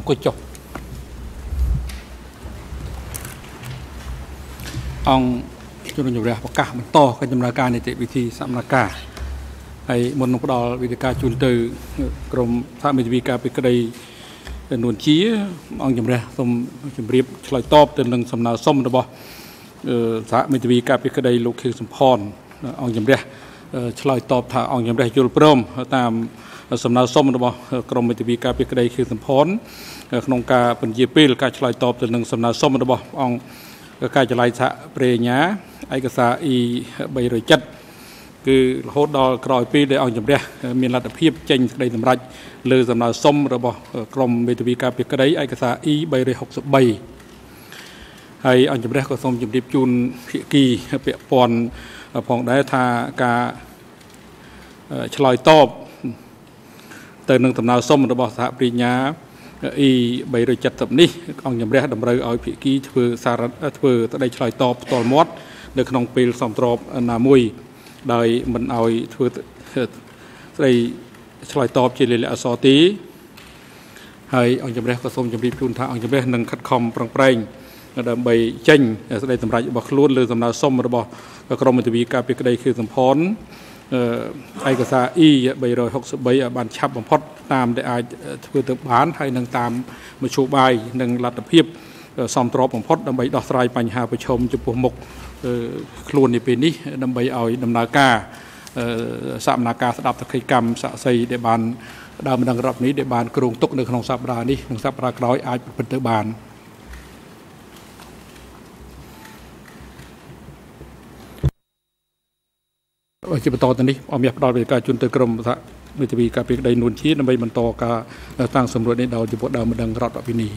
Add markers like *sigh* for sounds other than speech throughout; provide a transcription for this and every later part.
អង្គុយចុះអង្គជំនុំជម្រះប្រកាសបន្តកិច្ចដំណើរការនីតិវិធីសមនការហើយមុននឹងផ្ដល់វិធានការជូនទៅក្រមសហមេធាវីការពីក្តីនួនជា អង្គជំរះសូមជម្រាបឆ្លើយតបទៅនឹងសំណើសុំរបស់សហមេធាវីការពីក្តីលោកខៀវសំផនអង្គជំរះឆ្លើយតបថាអង្គជំរះយល់ព្រមតាម សំណើសុំរបស់ក្រមមេធាវីការពីក្តីខៀវសំផនក្នុងការពន្យាពេលការឆ្លើយតបទៅនឹងសំណើសុំរបស់អង្គការចល័យសហប្រេញ្ញាឯកសារ E 307គឺរហូតដល់ក្រោយពេលដែលអង្គជំរះមានលទ្ធភាពចេញសេចក្តីសម្រេចលើសំណើសុំរបស់ក្រមមេធាវីការពីក្តីឯកសារ E 363ហើយអង្គជំរះក៏សូមជម្រាបជូនភាគីពាក់ព័ន្ធផងដែរថាការឆ្លើយតប ទៅនឹងដំណើរសុំរបស់សហប្រញ្ញា E 370នេះអង្គជំរះតម្រូវឲ្យភាគីធ្វើសារធ្វើតដីឆ្លើយតបផ្ទាល់មាត់នៅក្នុងពេលសំត្របណាមួយដោយមិនឲ្យធ្វើស្ដីឆ្លើយតបជាលិលាអសរទេហើយអង្គជំរះក៏សូមជម្រាបជូនថាអង្គជំរះនឹងខិតខំប្រឹងប្រែងដើម្បីចេញ ស្ដីសម្រេចរបស់ខ្លួនលើសំណើសុំរបស់ក្រមមន្ត្រីការពីក្តីគឺសម្ផន ឯកសារ E 363ឲ្យបានឆាប់បំផុតតាមដែលអាចធ្វើទៅបានហើយនឹងតាមមធ្យោបាយនិងលទ្ធភាពសំត្របបំផុតដើម្បីដោះស្រាយបញ្ហាប្រឈមចំពោះមុខខ្លួននាពេលនេះដើម្បីឲ្យដំណើរការសមនាការស្ដាប់តក្កកម្មស័ក្តិសិទ្ធិដែលបានដើមម្ដងរដ្ឋនេះដែលបានគ្រោងទុកនៅក្នុងសប្តាហ៍នេះក្នុងសប្តាហ៍ក្រោយអាចប្រព្រឹត្តទៅបាន ជាបន្តទៅនេះអមមាសផ្ដល់វេទិកាជូនទៅក្រមសហមេធាវីការពីក្តីនួនជាដើម្បីបន្តការតាំងសម្រួលនេះដោយចំពោះដើមម្ដងរដ្ឋវិនី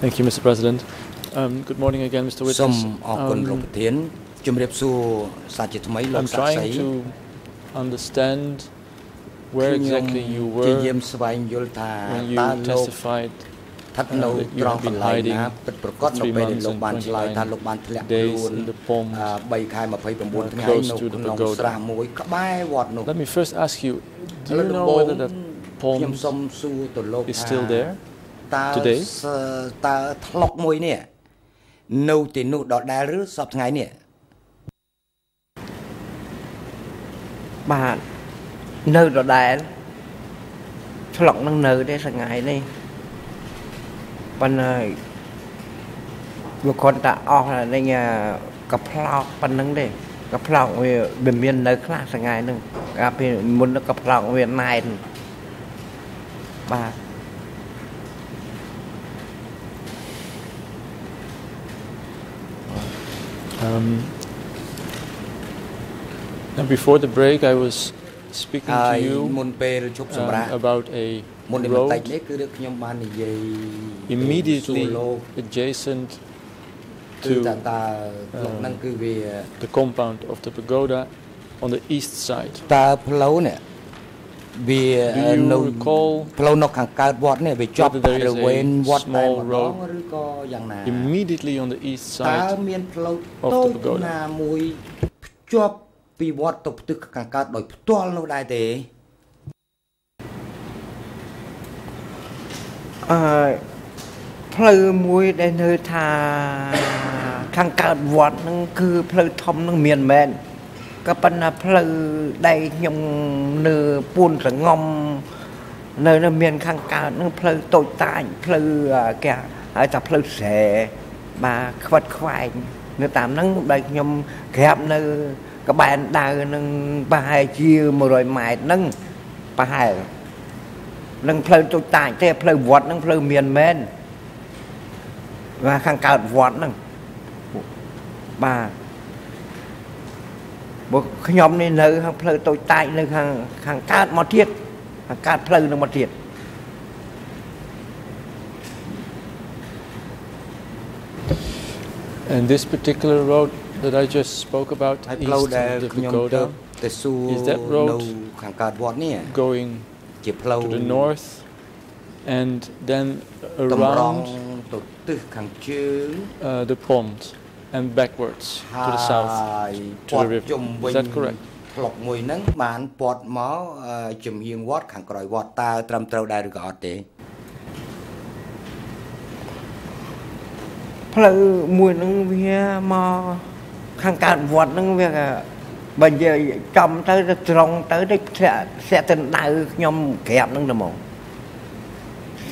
Thank you Mr President um good morning again Mr Witness សូមអរគុណលោកប្រធានជំរាបសួរសាជាថ្មីលោក I'm សាស្ត្រី trying to understand where ខ្ញុំ exactly you ជា were យាមស្វែងយល់ថា when តើ you លោក testified ស្ថិតនៅ that you ត្រង់ have ក been ន្លែង hiding ណាពិតប្រកបនៅ three ពេលដែល months លោក and បានឆ្លើយថា29លោកបានធ្លាក់ days ខ្លួន in the pond អឺ3ខែ29ថ្ងៃ close នៅ to the ក្នុង pagoda. ស្រះមួយក្បែរវត្តនោះ Let me first ask you do ឥឡូវ you ដំ know បូង whether that ខ្ញុំ pond សូមសួរទៅលោក is ថា still there តើ today? សតើថ្លុកមួយនេះនៅទីនោះដដែលឬសពថ្ងៃនេះបាទនៅដដែលឆ្លុកនឹងនៅទេថ្ងៃនេះ ប៉ុន្តែវាគាត់តែអស់ហើយនឹងកផ្លោកប៉ុណ្្នឹងទេកផ្លោកវាវាមាននៅខ្លះថ្ងៃហ្នឹងកាលពីមុននោះកផ្លោកវាណែនបាទ um and before the break I was speaking ហើ to យ you មុនពេលជប់សម្រាប់ um, about a មុននេះបន្តិច road នេះគឺខ្ញុំបាននិយាយ immediately សួរលោក adjacent គឺថា to តើលោកហ្នឹងគឺវា the compound of the pagoda on the east side តើផ្លូវនេះវា Do you នៅ recall ផ្លូវនៅខាងកើតវត្តនេះវាជាប់ whether ប there is រិវេណ a វត្តតែ small ម្ដង road ឬក៏យ៉ាងណា immediately on the east តើ side មានផ្លូវ of តូ the ច pagoda? ណាមួយភ្ជាប់ពីវត្តទៅផ្ទះខាងកើតដោយផ្ទាល់នោះដែរទេ អឺផ្លូវមួយដែលនៅថាខាងកើតវត្តហ្នឹងគឺផ្លូវធំហ្នឹងមានមែនក៏ប៉ុន្តែផ្លូវដែលខ្ញុំនៅពួនសងំនៅនៅមានខាងកើតហ្នឹងផ្លូវតូចតាចផ្លូវអ่าគេហៅថាផ្លូវស្រែបាទខ្វិតខ្វែងនៅតាមហ្នឹងដែលខ្ញុំក្រាបនៅក្បែរដៅហ្នឹងប្រហែលជា100ម៉ែត្រហ្នឹងប្រហែល នឹងផ្លូវទូចតាចទេផ្លូវវត្តហ្នឹងផ្លូវមានមែនបាទខាងកើតវត្តហ្នឹងបាទបើខ្ញុំនេះនៅខាងផ្លូវតូចតាចនៅខាងខាងកើតមកទៀតខាងកើតផ្លូវនឹងមកទៀត and this particular road that I just spoke about ហើយ east ផ្លូវដែល of the ខ្ញុំទៅ pagoda ទៅសួរ Is that road នៅខាងកើតវត្តនេះ going ជាផ្លូវ to the north and then តម្រង់ around ទៅទិសខាងជើង uh, the pond and backwards to the south ហើយ to ព័ the ទ្ធជុំ river វិញ is that correct ថ្លុកមួយហ្នឹងបានពាត់មកអឺជំហៀងវត្តខាងក្រោយវត្តតើត្រឹមត្រូវដែរឬក៏អត់ទេផ្លូវមួយហ្នឹងវាមកខាងកើតវត្តហ្នឹងវាក៏ បើនិយាយចំទៅទៅត្រង់ទៅទៅធ្លាក់ធ្លាក់ទៅដៅខ្ញុំក្រាបហ្នឹងទៅហ្មង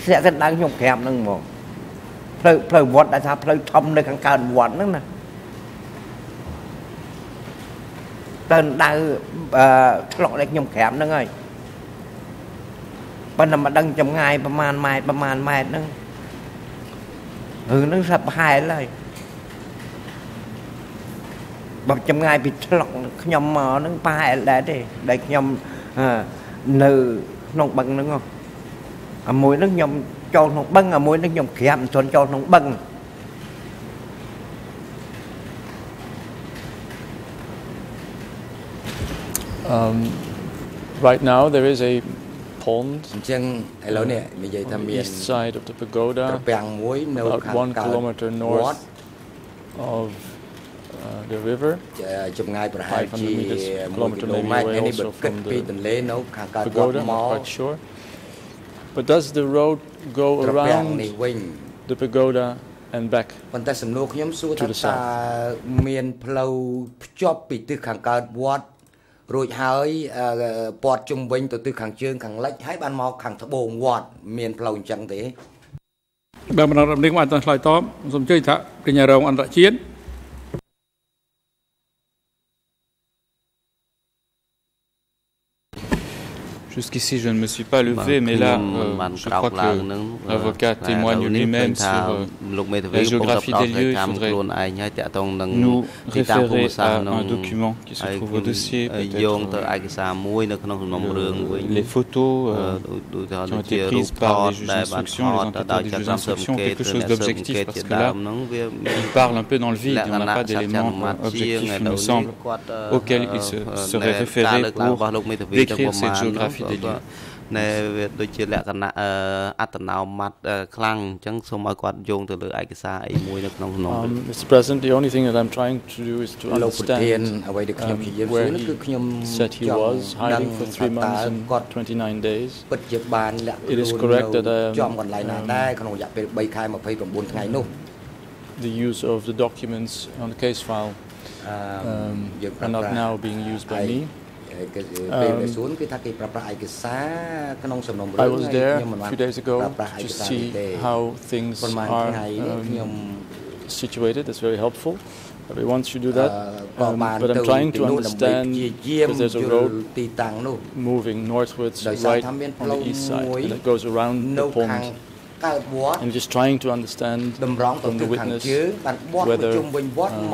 ធ្លាក់ទៅដៅខ្ញុំក្រាបហ្នឹងហ្មងផ្លូវផ្លូវវត្តដែលថាផ្លូវធំនៅខាងកើតវត្តហ្នឹងណាទៅដៅអឺធ្លុកដែលខ្ញុំក្រាបហ្នឹងហើយប៉ុន្តែមិនដឹងចម្ងាយប្រហែលម៉ែត្រប្រហែលម៉ែត្រហ្នឹងរឿងហ្នឹងស្រាប់ប្រហែលហើយ បើចម្ងាយពីឆ្លុកខ្ញុំមកហ្នឹងប្រហែលដែរទេដែលខ្ញុំអឺនៅក្នុងបឹងហ្នឹងហ៎អាមួយហ្នឹងខ្ញុំចូលក្នុងបឹងអាមួយហ្នឹងខ្ញុំក្រាបមិនទាន់ចូលក្នុងបឹង Um, right now, there is a pond អញ្ចឹងឥឡូវនេះនិយាយថា on the មាន east side of the ត្រ pagoda ពាំងមួយនៅ about ខាង one កើត kilometer វត្ត north of uh, the river. ចម្ងាយប្រហែលជា500 meters, 1 kilometer គីឡូ maybe ម៉ែត្រ away នេះបើ also គិត from ពី the ទន្លេនៅខាងកើតវត្ត pagoda, ម not ក quite sure. But does the road go ត្រពាំង around នេះវិញ the pagoda and back? ប៉ុន្តែសំណួរខ្ញុំសួរ To ថា the តើ south. មានផ្លូវភ្ជាប់ពីទិសខាងកើតវត្តរួចហើយអឺពាត់ជុំវិញទៅទិសខាងជើងខាងលិចហើយបានមកខាងត្បូងវត្តមានផ្លូវអញ្ចឹងទេបើមិនរំលឹកមកអត់ទាន់ឆ្លើយតបសូមជួយថាកញ្ញារងអន្តរជាតិ Jusqu'ici, je ne me suis pas levé, mais là, euh, je crois que l'avocat témoigne lui-même sur euh, la géographie des lieux. Il faudrait nous référer à un document qui se trouve au dossier, euh, les photos euh, qui ont été prises par les juges d'instruction, les enquêteurs des juges d'instruction, quelque chose d'objectif, parce que là, il parle un peu dans le vide, on n'a pas d'éléments objectifs, il me semble, auxquels il se serait référé pour décrire cette géographie រមាណ géographie des នោះ lieux. ណែវាដូចជាលក្ខណៈអឺអត្តនោម័តអឺខ្លាំងអញ្ចឹងសូមឲ្យគាត់យោងទៅលើឯកសារអីមួយនៅក្នុងសំណុំរឿង Um, Mr. President, the only thing that I'm trying to do is to លោកប្រធាន understand អ្វីដែលខ្ញុំ um, ព្យាយាមសួ where រនោះគឺ he ខ្ញុំ said he ចង់ was ដឹង hiding for ថា three តើ months គាត់ and 29 days. ពិតជាបានលាក់ It is ខ្លួន correct នៅ that, um, ចំកន្លែងណា um, ដែរក្នុងរយៈពេល3ខែ29ថ្ងៃនោះ The use of the documents on the case file អឺ um, យើងប្រើ are not ប្រាស់ now being used by me. Um, I was there a few days ago to see how things are um, situated. That's very helpful. Everyone should do that. Um, but I'm trying to understand because there's a road moving northwards right on the east side and it goes around the pond. I'm just trying to understand from the witness whether um,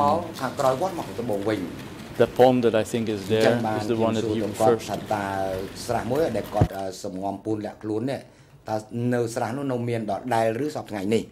មកខាងក្រោយវត្តមកទៅត្បូងវិញ the pond that I think is អញ្ចឹង there បាន is the one that ខ្ញុំ he សួរទៅគាត់ refers ថា to. តើស្រះមួយដែលគាត់អឺសំងំពូនលាក់ខ្លួននេះតើនៅស្រះនោះនៅមានដដែលឬសពថ្ងៃនេះ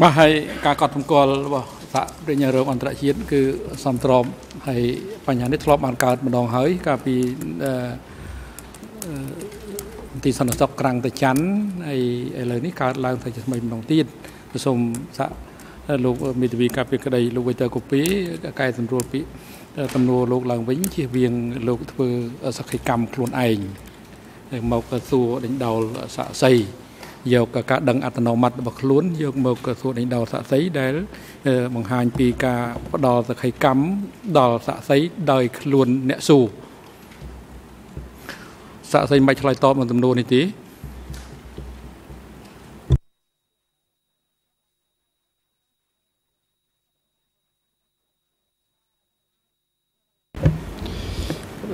បាទហើយការកត់សម្គាល់របស់ សហប្រញ្ញារោគអន្តរជាតិគឺសំត្របហើយបញ្ហានេះធ្លាប់បានកើតម្ដងហើយកាលពីអឺអឺមន្ទីរសន្តិសុខក្រាំងតាច័ន្ទហើយឥឡូវនេះកើតឡើងទៅជាថ្មីម្ដងទៀតសូមសហលោកមេធាវីការពីក្តីលោកវិទ័យកូពីកែសម្រួលពីទំនួលលោកឡើងវិញជៀសវាងលោកធ្វើសក្ខីកម្មខ្លួនឯងហើយមកសួរដេញដោលស័ក្តិសិទ្ធិ យកការដឹងអត្តនោម័តរបស់ខ្លួនយកមកសួរដេញដោលស័ក្តិសិទ្ធិដែលអឺបង្ហាញពីការផ្ដល់សក្ខីកម្មដល់ស័ក្តិសិទ្ធិដោយខ្លួនអ្នកសួរស័ក្តិសិទ្ធិមិនបាច់ឆ្លើយតបនឹងទំនួលនេះទេ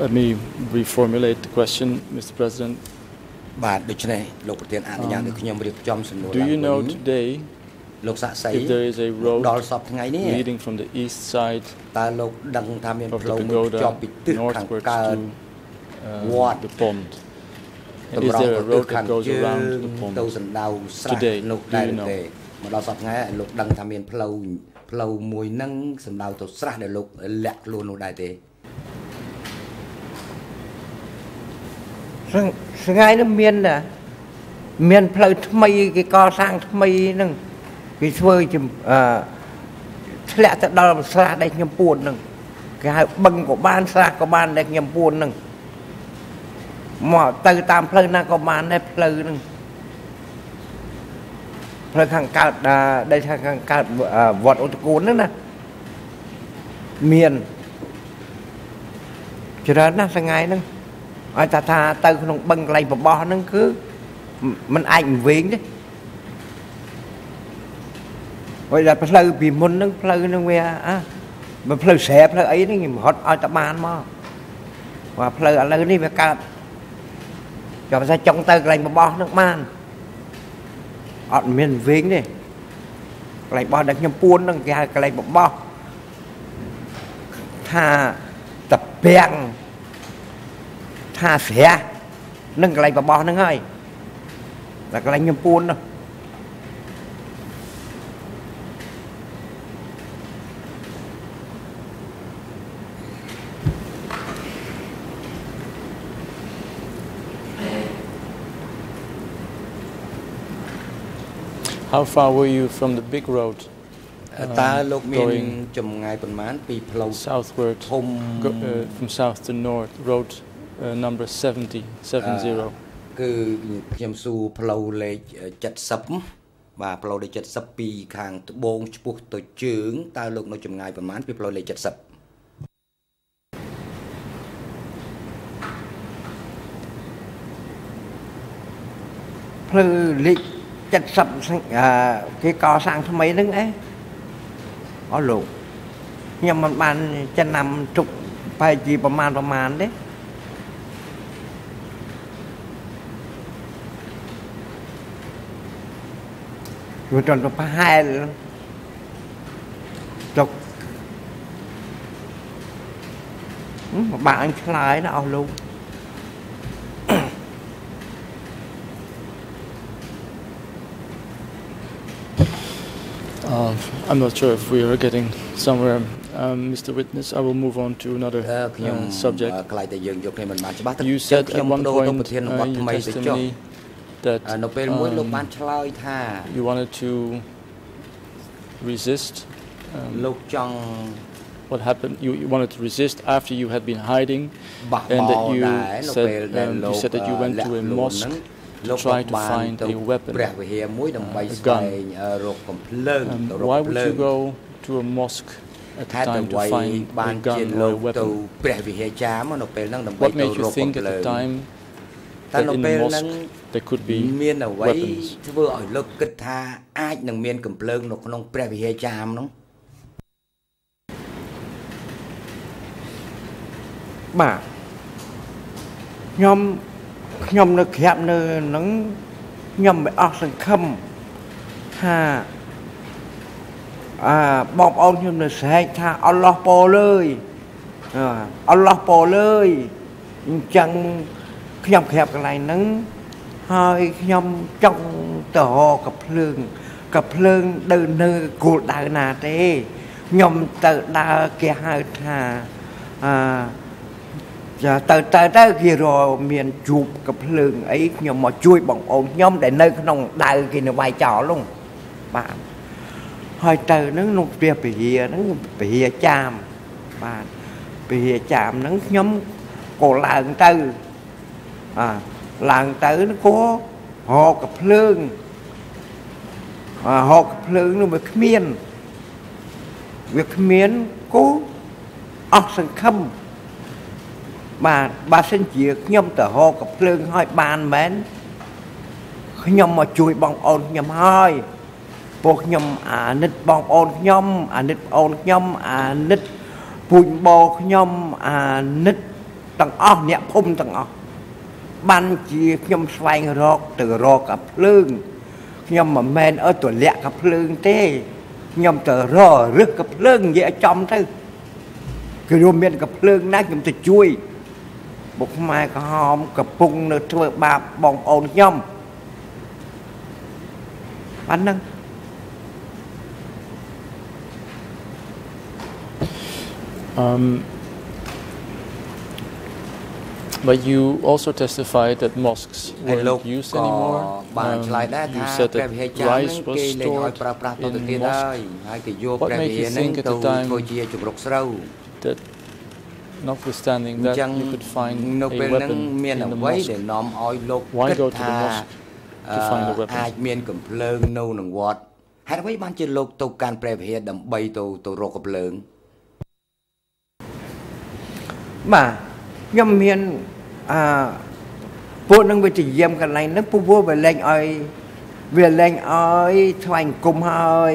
Let me reformulate the question, Mr. President. បាទដូច្នេះលោកប្រធានអនុញ្ញាតឲ្យខ្ញុំរៀបចំសំណួរ Do ឡើង you know វិញ today លោកសាក់សី if there is a មក road ដល់សពថ្ងៃនេះ leading from the east side តើលោកដឹងថាមាន of ផ្លូ the វមួយភ្ជាប់ pagoda ពីទិសខាង northwards កើត to uh, What? the pond? And តម្ is រង់ there ទៅ a ទិស road ខាង that goes ជើ around ង the ទៅ pond? សណ្ដៅស្រះ Today, នោះ do ដែរ you ឬ know? ទេមកដល់សពថ្ងៃលោកដឹងថាមានផ្លូវផ្លូវមួយហ្នឹងសំដៅទៅស្រះដែលលោកលាក់ខ្លួននោះដែរទេ សង្សង្ថ្ងៃនេះមានណាមានផ្លូវថ្មីគេកសាងថ្មីហ្នឹងគេធ្វើជាអឺធ្លាក់ទៅដល់ស្រះដែលខ្ញុំពួនហ្នឹងគេហៅបឹងក៏បានស្រះក៏បានដែលខ្ញុំពួនហ្នឹងមកទៅតាមផ្លូវណាក៏បានដែរផ្លូវហ្នឹងផ្លូវខាងកើតដែលខាងកើតវត្តឧតកូនហ្នឹងណាមានច្រើនណាស់សងៃហ្នឹង ឲ្យថាថាទៅក្នុងបឹងកន្លែងបបោះហ្នឹងគឺมันអាចវិញទេហើយដល់ផ្លូវពីមុនហ្នឹងផ្លូវហ្នឹងវាអាបើផ្លូវស្រែផ្លូវអីហ្នឹងខ្ញុំរត់ឲ្យតបានមកបាទផ្លូវឥឡូវនេះវាកើតចាំថាចង់ទៅកន្លែងបបោះហ្នឹងបានអត់មានវិញទេកន្លែងបោះដែលខ្ញុំពួនហ្នឹងគេហៅកន្លែងបបោះថាតពាំង ថាស្រះនឹងកន្លែងបបោះហ្នឹងហើយតែកន្លែងខ្ញុំពួននោះ How far were you from the big road តើលោកមាន going ចម្ងាយប៉ុន្មានពីផ្លូវ southward ធំ go, uh, from south to north, road uh, number 70, 70? គឺខ្ញុំសួរផ្លូវលេខ70បាទផ្លូវលេខ70ពីខាងត្បូងឆ្ពោះទៅជើងតើលោកនៅចម្ងាយប៉ុន្មានពីផ្លូវលេខ70ផ្លូវលេខ70អឺគេកសាងថ្មីហ្នឹងអេអស់លោកខ្ញុំមិនបានចំណាំទុកបែរជាប្រមាណប្រមាណទេ វាត្រង់ទៅប្រហែលទុកហឹមបាក់អញឆ្លើយណាអស់លោក Uh, I'm not sure if we are getting somewhere. Um, Mr. Witness, I will move on to another ខ្ញុំ uh, subject. កន្លែងតែយើងយកគ្នាមិនបានច្បាស់ You ចឹង said ខ្ញុំ at one ដូរទៅ point ប្រធានប uh, ទ in ថ្មី your ទៅចុះ testimony that នៅពេលមួយលោក um, បានឆ្លើយថា you wanted to resist. Um, លោកចង់ what happened? You, you wanted to resist after you had been hiding, បះ and បោ that you ដែរនៅ said ពេលដែល um, លោ you ក said that you went លាក់ to a ខ្លួន mosque ហ្នឹង to លោក try to បាន find ទៅ a weapon, ព្រះវិហារមួយដើម្បី a ស្វែ gun. ងអឺរកកំភ្លើង Um, ទៅរក why កំ would ភ្លើង you go to a mosque at ហេ the តុ time អ្វី to find បា a នជា gun លោ or ក a ទៅ weapon? ព្រះវិហារចាមនៅពេលហ្នឹងដើម្បី What ទៅ made រ you កកំ think ភ្ at លើ the ង time តែ that នៅ in ពេល the ហ្នឹង mosque there could be មានអ្វី weapons? ធ្វើឲ្យលោកគិតថាអាចនឹងមានកំភ្លើងនៅក្នុងព្រះវិហារចាមហ្នឹងបាទខ្ញុំខ្ញុំនៅក្រាបនៅហ្នឹងខ្ញុំមិនអស់សង្ឃឹមថាអាបងប្អូនខ្ញុំនៅស្រែកថាអល់ឡោះពោលើយអឺអល់ឡោះពោលើយអញ្ចឹង ខ្ញុំក្រាបកន្លែងហ្នឹងហើយខ្ញុំចង់ទៅរកកំភ្លើងកំភ្លើងនៅនៅគោលដៅណាទេខ្ញុំទៅដើរគេហៅថាអឺចាទៅទៅទៅគេរកមានជួបកំភ្លើងអីខ្ញុំមកជួយបងប្អូនខ្ញុំដែលនៅក្នុងដៅគេនៅវាយចោលនោះបាទហើយទៅហ្នឹងនោះព្រះពហិយហ្នឹងពហិយចាមបាទពហិយចាមហ្នឹងខ្ញុំក៏ឡើងទៅ បាទឡើងទៅក៏ហកកំភ្លើងអាហកកំភ្លើងនោះវាគ្មានវាគ្មានគូអស់សង្ឃឹមបាទបើសិនជាខ្ញុំទៅរកកំភ្លើងឲ្យបានមែនខ្ញុំមកជួយបងប្អូនខ្ញុំហើយពួកខ្ញុំអាណិតបងប្អូនខ្ញុំអាណិតប្អូនខ្ញុំអាណិតពូជបោខ្ញុំអាណិតទាំងអស់អ្នកភូមិទាំងអស់ បានជាខ្ញុំស្វែងរកទៅរកកំភ្លើងខ្ញុំមិនមែនអត់ទលាក់កំភ្លើងទេខ្ញុំទៅរករឹសកំភ្លើងនិយាយឲ្យចំទៅគឺរួមមានកំភ្លើងណាខ្ញុំទៅជួយបុកខ្មែរក្រហមកំពុងនៅធ្វើបាបបងប្អូនខ្ញុំបានហ្នឹង Um, But you also testified that mosques ហើយលោក weren't used ក៏ anymore. បាន Um, ឆ្លើយដែរ you ថា said ព្រះ that វិហារចាម rice ហ្នឹង was គេលែងឲ្យ stored ប្រើប្រាស់ទៅ in ទៀតហើ mosques. យហើយគេយក What ព្រះ made វិហារ you ហ្នឹង think at ទៅ the time ធ្វើជាជំរកស្រូវ that notwithstanding អញ្ that ចឹង you could find នៅ a ពេលហ្នឹង weapon មាន in the អ្វីដែល mosque? នាំឲ្យលោក Why គិត go to the ថា mosque អឺ to find the weapon? អាចមានកំភ្លើងនៅក្នុងវត្តហេតុអ្វីបានជាលោកទៅកាន់ព្រះវិហារដើម្បីទៅទៅរកកំភ្លើង បាទ ខ្ញុំមានអឺពួកនឹងវាជាយាមកន្លែងហ្នឹងពួកវាវាលែងឲ្យវាលែងឲ្យថ្វាយអង្គមហើយ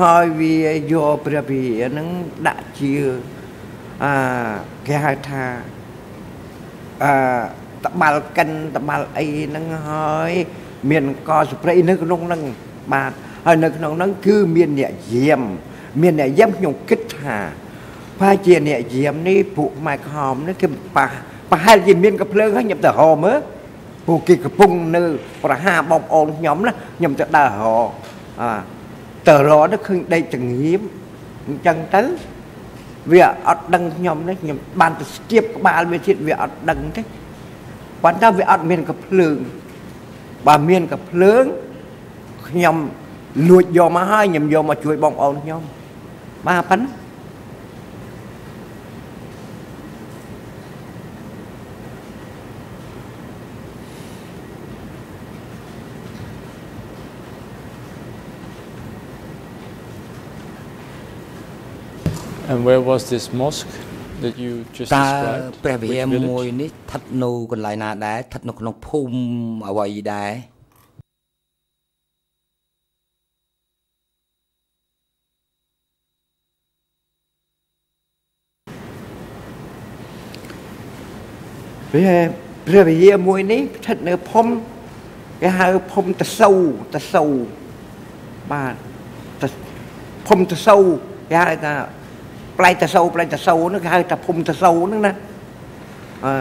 ហើយវាយកព្រះវិហារហ្នឹងដាក់ជាអឺគេហៅថាអឺតបាល់កិនតបាល់អីហ្នឹងហើយ មានកស្ព្រៃនៅក្នុងហ្នឹងបាទហើយនៅក្នុងហ្នឹងគឺមានអ្នកយាម មានអ្នកយាមខ្ញុំគិតថា ប្រហែលជាអ្នកយាមនេះពួកម៉ែខំនេះគឺប៉ះប្រហែលជាមានកំភ្លើងហើយខ្ញុំទៅរកមើលពួកគេកំពុងនៅ ប្រហារបងប្អូនខ្ញុំណាខ្ញុំទៅដើររកអាទៅរកទៅឃើញដេកចងៀមអញ្ចឹងទៅវាអត់ដឹងខ្ញុំនេះខ្ញុំបានទៅស្ទាបក្បាលវាទៀតវាអត់ដឹងទេប៉ុន្តែវាអត់មានកំភ្លើងបើមានកំភ្លើងខ្ញុំលួចយកមកហើយខ្ញុំយកមកជួយបងប្អូនខ្ញុំបាទប៉ុណ្ណា And where was this mosque that you just តើ described? ព្រះវិហារ Which មួយ village? នេះស្ថិតនៅកន្លែងណាដែរស្ថិតនៅក្នុងភូមិអ្វីដែរព្រះព្រះវិហារមួយនេះស្ថិតនៅភូមិគេហៅភូមិតសូវតសូវបាទតភូមិតសូវគេហៅថា ផ្លែតសូវផ្លែតសូវហ្នឹងគេហៅថាភូមិតសូវហ្នឹងណាអឺ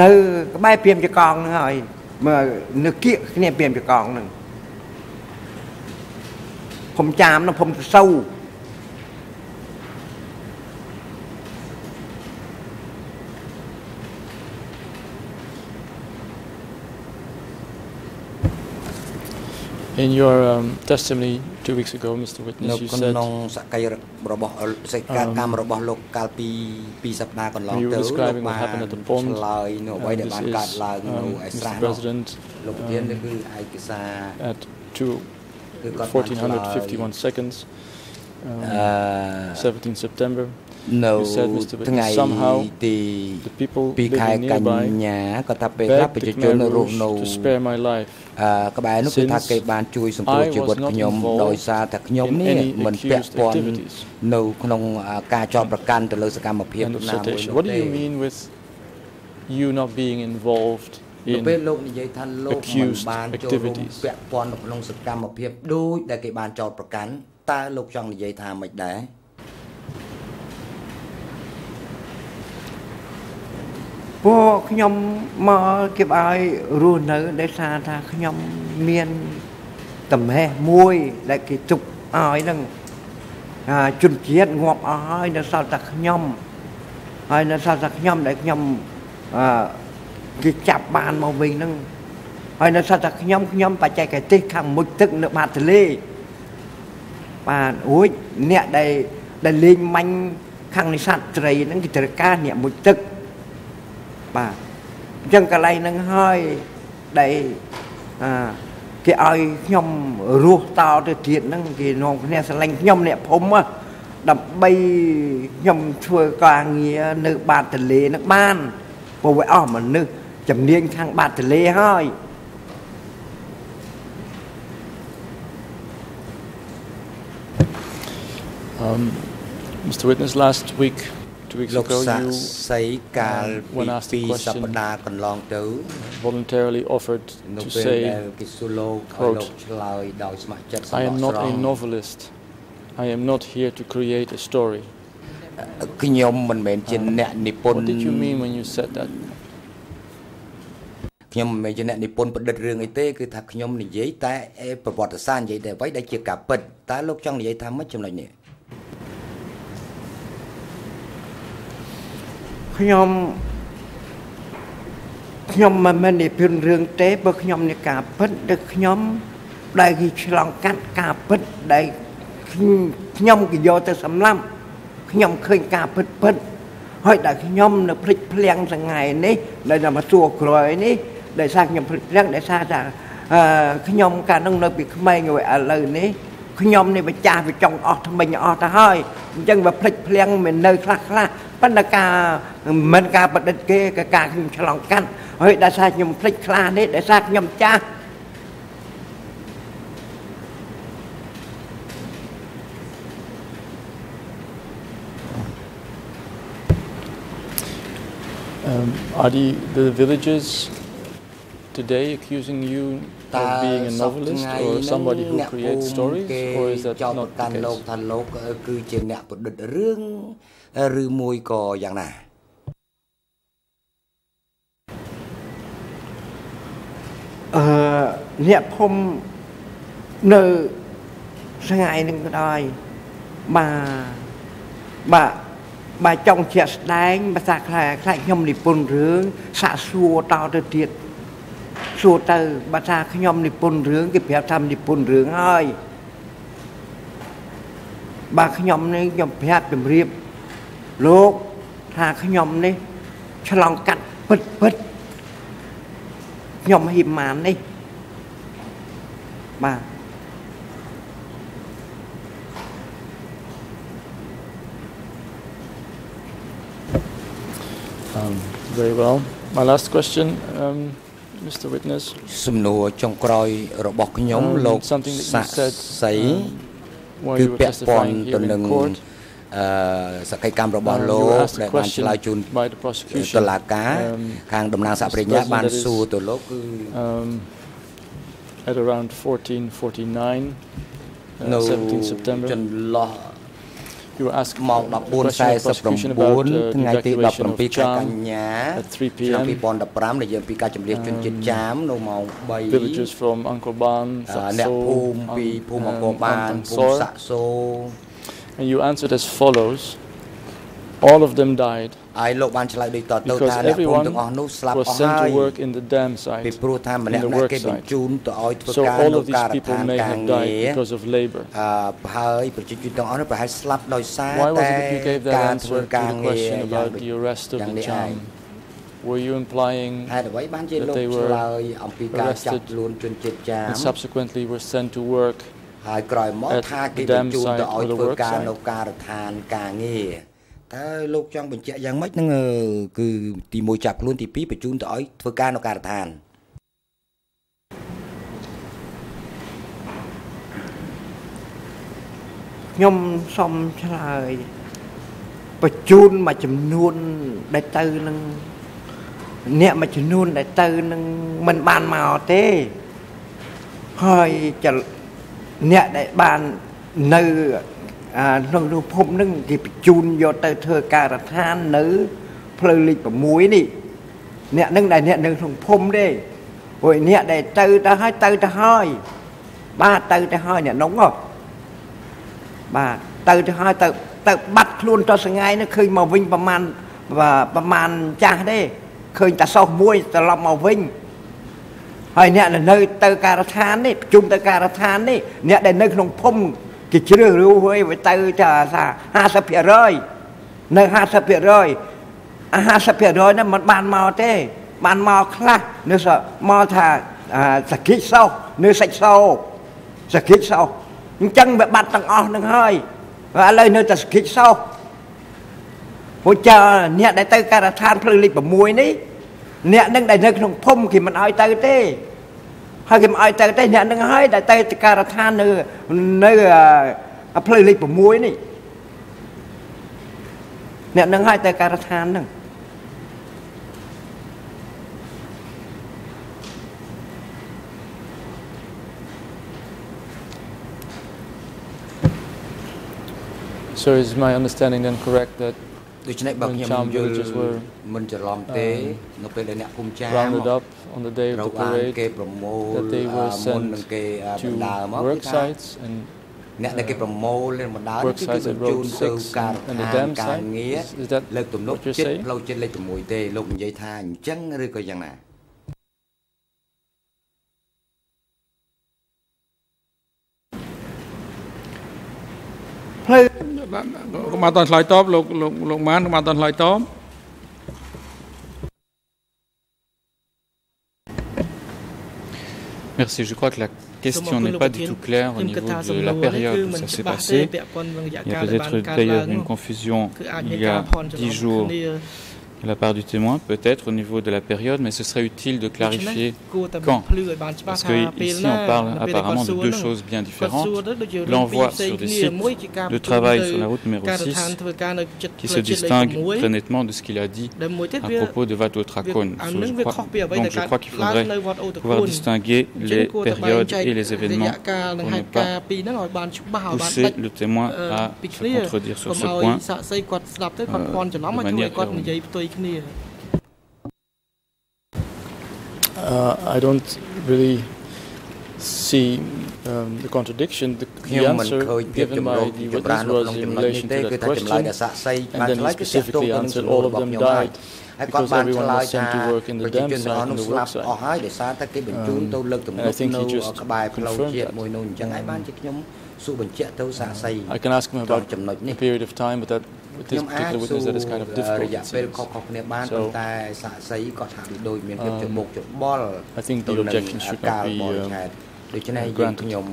នៅក្បែរព្រាមចកងហ្នឹងហើយមើលនៅគៀកគ្នាព្រាមចកងហ្នឹងភូមិចាមហ្នឹងភូមិតសូ In your um, testimony two weeks ago, Mr. នៅ Witness, you ក្នុង said សកម្មរបស់សេចក្ដីកម្មរបស់លោកកាលពីពីសប្តាហ៍កន្លង when you ទៅ were លោក describing បា what ន happened at the pond, ឆ្លើយនៅអ្វី uh, ដែល this បាន is កើតឡើងនៅ um, ឯស្រះ Mr. នោះ President លោកប្រធាននេះគឺឯកសារ at two, គឺគាត់បានឆ្លើយ 1451 seconds, អ um, 17 September. ឺ នៅ You said, Mr. Witness, ថ្ងៃ somehow ទី The people ពីខែ living ក nearby ញ្ញាគាត់ថាពេលខ្លះ begged ប្រជា the ជន Khmer រស់នៅ Rouge to spare my life. អឺក្បែរនោះគឺថា Since គេបានជួយសម្រួល I ជីវិត was not ខ្ញុំ involved ដោយសារតែខ្ញុំ in នេះ any មិនពាក់ accused ព័ន្ធ activities. នៅក្នុងអ่าការចោទប្រកាន់ទៅលើសកម្មភាព End of ណាមួយ citation. នោះ What do ទេ you mean with you not being involved នៅពេល in លោកនិយាយថាលោកមិន accused បានចូលរួម activities. ពាក់ព័ន្ធនៅក្នុងសកម្មភាពដូចដែលគេបានចោទប្រកាន់តើលោកចង់និយាយថាម៉េចដែរ ពួកខ្ញុំមកគេឲ្យរស់នៅដោយសារថាខ្ញុំមានតម្ហេះមួយដែលគេទុកឲ្យហ្នឹងអាជនជាតិងាប់អស់ហើយនៅសល់តែខ្ញុំហើយនៅសល់តែខ្ញុំដែលខ្ញុំអឺគេចាប់បានមកវិញហ្នឹងហើយនៅសល់តែខ្ញុំខ្ញុំបច្ចេកទេសខាងមុជទឹកនៅបាតទន្លេបាទរួចអ្នកដែលដែលលេងមាញ់ខាងនិស្សិតត្រីហ្នឹងគេត្រូវការអ្នកមុជទឹក បាទអញ្ចឹងកន្លែងហ្នឹងហើយដែលអាគេឲ្យខ្ញុំរស់តទៅទៀតហ្នឹងគេនាំគ្នាស្រឡាញ់ខ្ញុំអ្នកភូមិហ៎ដើម្បីខ្ញុំធ្វើការងារនៅបាតទន្លេហ្នឹងបានព្រោះវាអស់មនុស្សជំនាញខាងបាតទន្លេហើយ Um, Mr. Witness, last week, two weeks លោក ago, សាក់ you សីកាល um, ពី when asked ពី the ស question, ប្តាហ៍កន្លងទៅ voluntarily offered នៅ to ពេលដែល say, គេសួរលោកឲ្យ quote, លោកឆ្លើយដោយស្ម័គ្រចិត្ត I សំ am ណ not ស្រ a ង់ novelist. I am not here to create a story. ខ្ញុំមិនមែនជាអ្នកនិពន្ធ What did you mean when you said that? ខ្ញុំមិនមែនជាអ្នកនិពន្ធប្រឌិតរឿងអីទេគឺថាខ្ញុំនិយាយតែប្រវត្តិសាស្ត្រនិយាយតែអ្វីដែលជាការពិតតើលោកចង់និយាយថាម៉េចចំណុចនេះ ខ្ញុំខ្ញុំមិនមែននិពន្ធរឿងទេព្រោះខ្ញុំនេះការពិតដែលខ្ញុំដែលគេឆ្លងកាត់ការពិតដែលខ្ញុំគេយកទៅសម្លាប់ខ្ញុំឃើញការពិតពិតហើយដែលខ្ញុំនៅភ្លេចភ្លាំងថ្ងៃនេះដែលមកសួរក្រោយនេះដែលសារខ្ញុំភ្លេចភ្លាំងដែលសារថាអឺខ្ញុំកាលនោះនៅពីក្មេងហើយឥឡូវនេះខ្ញុំនេះម្ចាស់វាចង់អស់ថ្មិញអស់ទៅហើយអញ្ចឹងវាភ្លេចភ្លាំងមិននៅខ្លះខ្លះ ប៉ុន្តែការមិនការបដិទ្ធគេក៏ការខ្ញុំឆ្លងកាត់ហើយដែលសារខ្ញុំភ្លេចខ្លះនេះដែលសារខ្ញុំចាស់ Um, are the, the villagers today accusing you តើ of being a សព novelist ថ្ងៃ or ហ្នឹង somebody who អ្នកភូ creates មិ stories គេ or is that ចោទ not ប្រ the កាន់លោក case? ថាលោកគឺជាអ្នកប្រឌិតរឿងឬមួយក៏យ៉ាងណាអឺអ្នកភូមិនៅថ្ងៃនឹងក៏ដោយបាទបាទបាទចង់ជាក់ស្ដែងភាសាខ្លះខ្លះខ្ញុំនិពន្ធរឿងសាកសួរតទៅទៀតសួរទៅបើថាខ្ញុំនិពន្ធរឿងគេប្រាប់ថានិពន្ធរឿងហើយបាទខ្ញុំនេះខ្ញុំប្រាប់ជម្រាប លោកថាខ្ញុំនេះឆ្លងកាត់ពិតពិតខ្ញុំហ៊ានម៉ាននេះបាទ Um, very well. My last question, um, Mr. Witness. សំណួរចុងក្រោយរបស់ខ្ញុំ Um, លោក something that you សាក់ said, សី um, while គឺ you were ពាក់ព័ន្ធ testifying ទៅ here នឹង in court. អឺសកម្មកម្មរបស់ Um, លោ you ក were asked ដែល a បាន question ឆ្លើយជូន by the prosecution. តុលាការ um, ខាងតំណាងសហប្រញ្ញា Mr. បាន President, សួរទៅលោកគឺ um, at around 1449, uh, នៅ17 September. ចន្លោះ You were asked ម៉ោង a question of prosecution 14:49 about uh, the ថ្ងៃទី evacuation of 17ខែក Cham ញ្ញា at 3ឆ្នាំ p.m. 2015និយាយពីការជម្លៀសជនជាតិចាមនៅម៉ោង Villagers 3 from Uncle Ban, អ្នក Sakso, ភូមិពីភូមិអង្គរ um, បាន and ភូមិ Tansor. សាក់សូ And you answered as follows. All of them died ហើយលោកបានឆ្លើយដូចតទៅ because ថាអ្នកភូមិ everyone ទាំងអស់នោះស្លាប់ was អស់ sent ហើយ to work in the dam ពី site. ព្រោះថាម្នាក់ in the ម្នាក់ work គេ site. បញ្ជូនទៅឲ្យធ្វើ So ការ all នៅ of these ការដ្ឋា people ន may ការ have ងារ died because of labor. អឺហើយប្រជាជនទាំងអស់នោះប្រហែលស្លាប់ដោយសារ Why was តែ it that you gave that ការធ្វើ answer to ការ the ងារ question យ៉ាង about ដូច the arrest of យ៉ាង the នេះឯង Cham? Were you implying ហេតុអ្វីបានជា that លោក they ឆ្ were លើយអំពីការចាប់ arrested ខ្លួនជនជាតិចាម and subsequently were sent to work ហើយក្រោយមក at ថាគេ the បញ្ជូន dam ទៅ site ឲ្យ or the ធ្វើ work ការ site? នៅការដ្ឋានការងារតើលោកចង់បញ្ជាក់យ៉ាងម៉េចហ្នឹងអឺគឺទី1ចាប់ខ្លួនទី2បញ្ជូនទៅឲ្យធ្វើការនៅការដ្ឋានខ្ញុំសុំឆ្លើយបញ្ជូនមួយចំនួនដែលទៅនឹងអ្នកមួយចំនួនដែលទៅនឹងមិនបានមកទេហើយចល អ្នកដែលបាននៅអាក្នុងរូបភពនឹងគេបញ្ជូនយកទៅធ្វើការដ្ឋាននៅផ្លូវលេខ6នេះអ្នកនឹងដែលអ្នកនៅក្នុងភូមិទេព្រោះអ្នកដែលទៅទៅហើយទៅទៅហើយបាទទៅទៅហើយអ្នកនោះហ៎បាទទៅទៅហើយទៅទៅបាត់ខ្លួនទៅសងៃនេះឃើញមកវិញប្រមាណបាទប្រមាណចាស់ទេឃើញតែសោះមួយត្រឡប់មកវិញ ហើយអ្នកដែលនៅទៅការដ្ឋាននេះប្រជុំទៅការដ្ឋាននេះអ្នកដែលនៅក្នុងភូមិគេជ្រើសរើសហើយទៅថាថា50%នៅ50%អា50%ហ្នឹងมันបានមកទេ បានមកខ្លះនៅសមកថាអាសកិច្ចសោនៅសាច់សោសកិច្ចសោអញ្ចឹងវាបាត់ទាំងអស់នឹងហើយហើយឥឡូវនៅតែសកិច្ចសោពួកចៅអ្នកដែលទៅការដ្ឋានភ្លើងលេខ6នេះ អ្នកនឹងដែលនៅក្នុងភូមិគេមិនឲ្យទៅទេហើយគេមិនឲ្យទៅទេអ្នកនឹងហើយដែលទៅការដ្ឋាននៅនៅអាភ្លើងលេខ6នេះអ្នកនឹងហើយទៅការដ្ឋានហ្នឹង So is my understanding then correct that ដូច្នេះបើ When ខ្ញុំ Cham យល់ villages were មិនច្រឡំទេ នៅពេលដែលអ្នកភូមិចាម rounded up on the day of ត្រូវ the បានគេ parade ប្រមូល that they អឺ were មុននឹង sent គេអឺ to បណ្ដើមក work គឺថា sites and អ្នកដែលគេប្រមូល lên បណ្ដើ work គឺគេ sites បញ្ at ជូន road ទៅ6ការដ្ឋា and the ន dam ការ site ងារ is, is that លើកទំនប់ what you're ចិត្ត saying ផ្លូវចិត្តលេខ6ទេលោកនិយាយថាអញ្ចឹងឬក៏យ៉ាងណា ផ្លូវ កុំអត់តន់ឆ្លើយតបលោកលោកលោកម៉ានកុំអត់តន់ឆ្លើយតប Merci. Je crois que la question n'est pas du tout claire au niveau de la période où ça s'est passé. Il y a peut-être d'ailleurs une confusion il y a dix jours la part du témoin, peut-être au niveau de la période, mais ce serait utile de clarifier quand. Parce qu'ici, on parle apparemment de deux choses bien différentes. L'envoi sur des sites de travail sur la route numéro 6, qui se distingue très nettement de ce qu'il a dit à propos de Vatotrakon. Donc je crois qu'il faudrait pouvoir distinguer les périodes et les événements pour ne pas pousser le témoin à contredire sur ce point euh, de manière ឲ្យគាត់ erronée. និយាយផ្ទុយគ្នា Uh, I don't really see um, the contradiction. The, ខ្ញុំ the មិន answer ឃើញភាព given ចម្ by រុះ the ចម្រើន witness នៅ was ក្នុង in ចំណុចនេះ relation ទេ to គឺ that ថាចម្លើយ question. ដែលសាក់សី And បាន then ឆ្លើយ he គឺតាក់ទង specifically ទៅនឹង answered សំណួ all រ of របស់ them ខ្ញុំហើយ died ហើយគាត់ because បាន everyone ឆ្លើយ was sent ថា to work in the ប្រជា dam ជនទាំងអស់ site នោះ in the ស្លាប់ work site. អស់ហើយដោយសារតែគេបញ្ជូនទៅលើកទំន and I ប់ think នៅ he just ក្បែរផ្លូវ confirmed ជាតិ that. មួយនោះអញ្ចឹងហើយបានជាខ្ញុំសួរបញ្ជាក់ទៅសាក់សី I can ask him ត្រង់ about ចំណុចនេះ a period of time, but that with ខ្ញុំ this អាច particular សួ witness, រ that is kind of រ difficult. យៈ it ពេល seems. ខុសៗគ្នាបាន So- ប៉ុន្តែសាក់សីគាត់ថាដូចមានភាពច្របូកច្របល់ I think ទៅ the នឹង objection should កាល not be បរិ um, ឆេទដូច្នេះយើង granted. ខ្ញុំ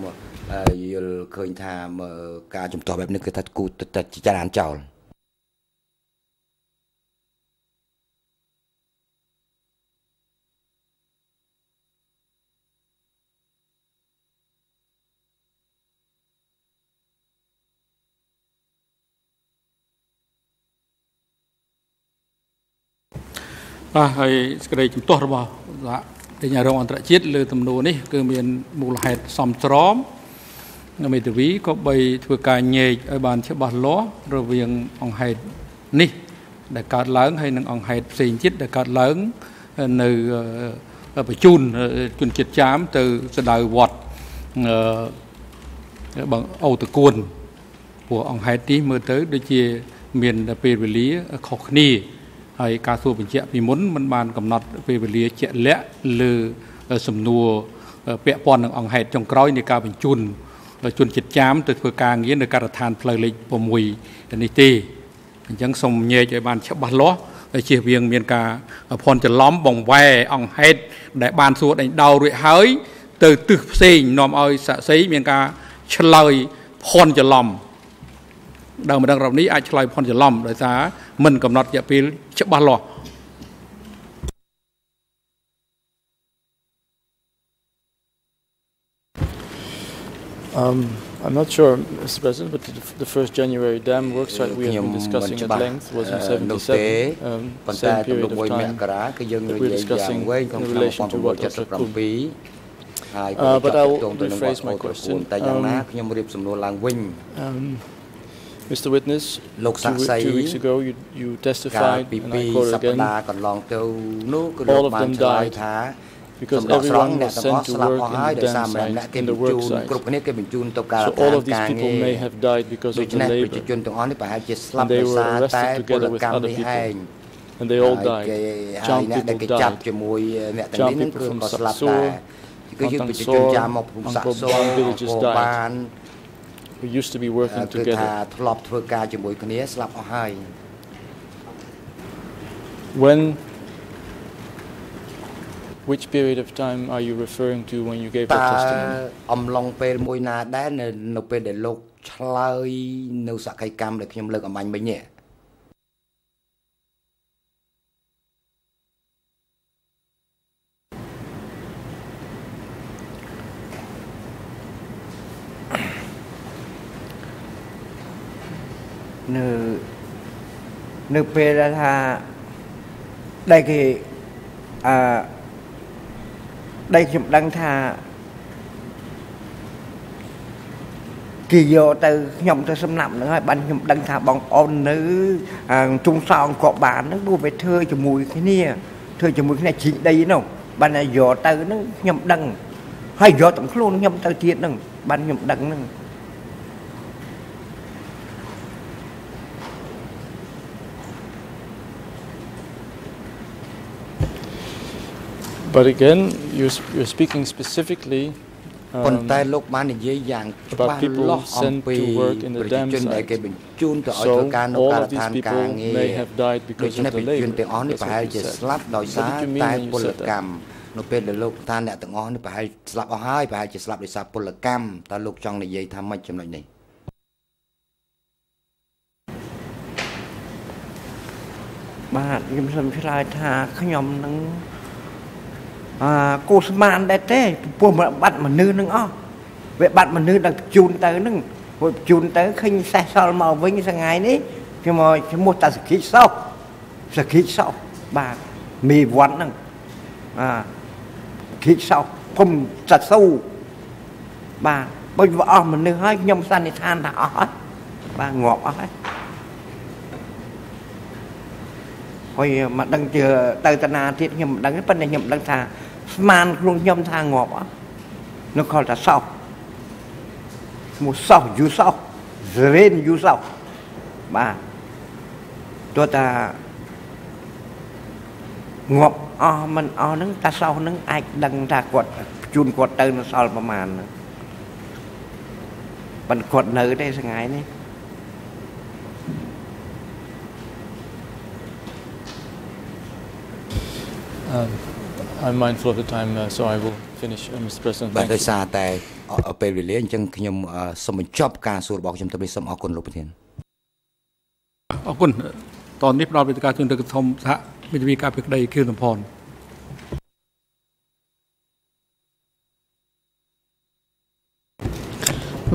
អឺយល់ឃើញថាមើលការជំទាស់បែបនេះគឺថាគូទឹកទឹកចរានចោល បាទហើយសេចក្តីជំទាស់របស់សហទេញរងអន្តរជាតិលើទំនួលនេះគឺមានមូលហេតុសមស្របមេធាវីក៏បីធ្វើការញែកឲ្យបានច្បាស់លាស់រវាងអង្គហេតុនេះ ដែលកើតឡើងហើយនិងអង្គហេតុផ្សេងទៀតដែលកើតឡើងនៅអឺបញ្ជូនជនជាតិចាមទៅស្ដៅវត្តអឺបងអូតកួនព្រោះអង្គហេតុនេះមើលទៅដូចជាមានពេលវេលាខុសគ្នា ហើយការសួរបញ្ជាក់ពីមុនมันបានកំណត់ពេលវេលាជាក់លាក់លើសំណួរពាក់ព័ន្ធនឹងអង្គហេតុចុងក្រោយនៃការបញ្ជូនជនជាតិចាមទៅធ្វើការងារនៅការដ្ឋានផ្លូវលេខ6នេះទេអញ្ចឹងសូមញែកឲ្យបានច្បាស់លាស់ហើយជៀសវាងមានការភ័ន្តច្រឡំបង្វែរអង្គហេតុដែលបានសួរដេញដោលរួចហើយទៅទិសផ្សេងនាំឲ្យសាក់សីមានការឆ្លើយភ័ន្តច្រឡំ ដើមម្ដងរំនេះអាចឆ្លើយផុនច្រឡំដោយសារមិនកំណត់រយៈពេលច្បាស់លាស់ Um, I'm not sure, Mr. President, but the, the first January dam work site we have ខ្ញុំ been មិន discussing ច្បា at ស់ length was in អឺនោះទេ 77, um, ប៉ុន្តែ same ទម្លុ period ង of 1មក time. រាគឺយើងនិ that we're យាយយ៉ាង discussing វែងក្នុង in ឆ្នាំ relation to what Dr. Kum. 1977ហើយ Uh, ក៏ but ចាប់ I'll ទងទៅនឹងវត្ត rephrase my អូត question. គួនតែយ៉ាងណា Um, ខ្ញុំរៀបសំណួរឡើងវិញ Um, Mr. Witness,លោក two, សាក់សី two weeks ago you, you កាល testified, ពី and ពី I quote សប្ again, តាហ៍កន្លងទៅនោះគឺលោក All of បាន them ឆ្លើយ died ថា because សម្ដកស្រង់ everyone អ្នក was ទាំងអ sent ស់ to ស្លាប់ work អស់ហើយ in ដោយ the សារ dam ម្នាក់ម្នាក់ site, គេ in បញ្ the work ជូន site. គ្រប់គ្នាគេបញ្ជូនទៅការដ្ឋា So all ន of these ការ people ងារ may have died because ដូ of ច្នេះ the ប្រជា labor, ជនទាំងអស់នេះប្រហែលជាស្លាប់ And they ដោយ were សារ arrested តែពល together with កម្ម other នេះ people. ឯង and they all ហើយ died. គេហើយ Jam អ្នកដែល people គេចាប់ died. ជាមួយអ្នកទាំង Jam នេះហ្នឹង people គឺ from ក៏ស្លាប់ Sakso, ដែរគឺយើងប្រជាជនចាមមកភូមិសាក់ Angkor សូ Wat អង្គ villages រ died. បាន We used to be working គឺថា together. ធ្លាប់ធ្វើការជាមួយគ្នាស្លាប់អស់ហើយ When, which period of time are you referring to when you gave តើ that testimony? អំឡុងពេលមួយណាដែរនៅនៅពេលដែលលោកឆ្លើយនៅសក្ខីកម្មដែលខ្ញុំលើកអំបញ្ញមិញនេះ នៅនៅពេលដែលថាដែលគេអឺដែលខ្ញុំដឹងថាគេយកទៅខ្ញុំទៅសំណាប់ហ្នឹងហើយបានខ្ញុំដឹងថាបងប្អូននៅអាជុងសោអង្គក៏បានហ្នឹងពួកវាធ្វើជាមួយគ្នាធ្វើជាមួយគ្នាជីកដីហ្នឹងបានតែយកទៅហ្នឹងខ្ញុំដឹងហើយយកទាំងខ្លួនខ្ញុំទៅទៀតហ្នឹងបានខ្ញុំដឹងហ្នឹង But again, you're, s- you're speaking specifically ប៉ុន្តែលោកបាននិយាយយ៉ាងច្បាស់លាស់អំពីប្រជាជនដែលគេបញ្ជូនទៅឲ្យធ្វើការនៅការដ្ឋានការងារដូច្នេះប្រជាជនទាំងអស់នេះប្រហែលជាស្លាប់ដោយសារតែពលកម្មនៅពេលដែលលោកថាអ្នកទាំងអស់នេះប្រហែលស្លាប់អស់ហើយប្រហែលជាស្លាប់ដោយសារពលកម្មតើលោកចង់និយាយថាម៉េចចំណុចនេះ បាទខ្ញុំសូមឆ្លើយថាខ្ញុំនឹងអា គូស្មានដែរទេពោះបាត់មនុស្សនឹងអស់វាបាត់មនុស្សដល់ជូនទៅនឹងពួកជូនទៅឃើញសេះសល់មកវិញសងៃនេះខ្ញុំឈ្មោះតាសគិសោសគិសោបាទមីវ័នហ្នឹងអាគិសោភូមិសត្វស៊ូបាទបើអស់មនុស្សហើយខ្ញុំសន្និដ្ឋានថាអស់ហើយបាទងាប់អស់ហើយហើយមកដឹងជាទៅតាណាទៀតខ្ញុំមិនដឹងប៉ុន្តែខ្ញុំដឹងថា ស្មានខ្លួនខ្ញុំថាងាប់អស់នៅខលថាសោះឈ្មោះសោះយូសោះសរេនយូសោះបាទទោះតាងាប់អស់មិនអស់ហ្នឹងតាសោះហ្នឹងអាចដឹងថាគាត់ជូនគាត់ទៅនៅសល់ប្រមាណហ្នឹងប៉ុន្តែគាត់នៅទេសថ្ងៃនេះ Um, I'm mindful of the time, uh, so I will finish, uh, Mr. President. បាទដោយសារតែពេលវេលាអញ្ចឹងខ្ញុំសូមបញ្ចប់ការសួររបស់ខ្ញុំទៅនេះសូមអរគុណលោកប្រធានអរគុណតននេះផ្ដល់វេទិកាជូនទៅធំសហវិទ្យាការពីក្តីគៀនសំផន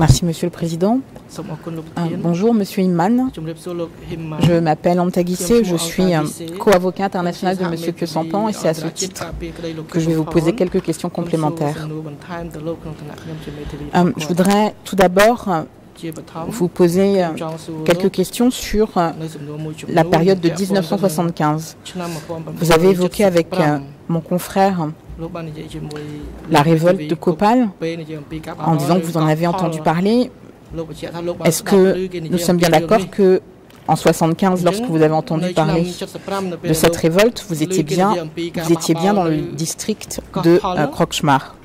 Merci Monsieur le Président. Euh, bonjour Monsieur Imman. Je m'appelle Antagissé, je suis co-avocat international de Monsieur Kyosampan et c'est à ce titre que je vais vous poser quelques questions complémentaires. Euh, je voudrais tout d'abord vous poser quelques questions sur la période de 1975. Vous avez évoqué avec mon confrère la révolte de Copal en disant que vous en avez entendu parler. Est-ce que nous sommes bien d'accord que en 75, lorsque vous avez entendu parler de cette révolte, vous étiez bien, vous étiez bien dans le district de euh, Krokshmar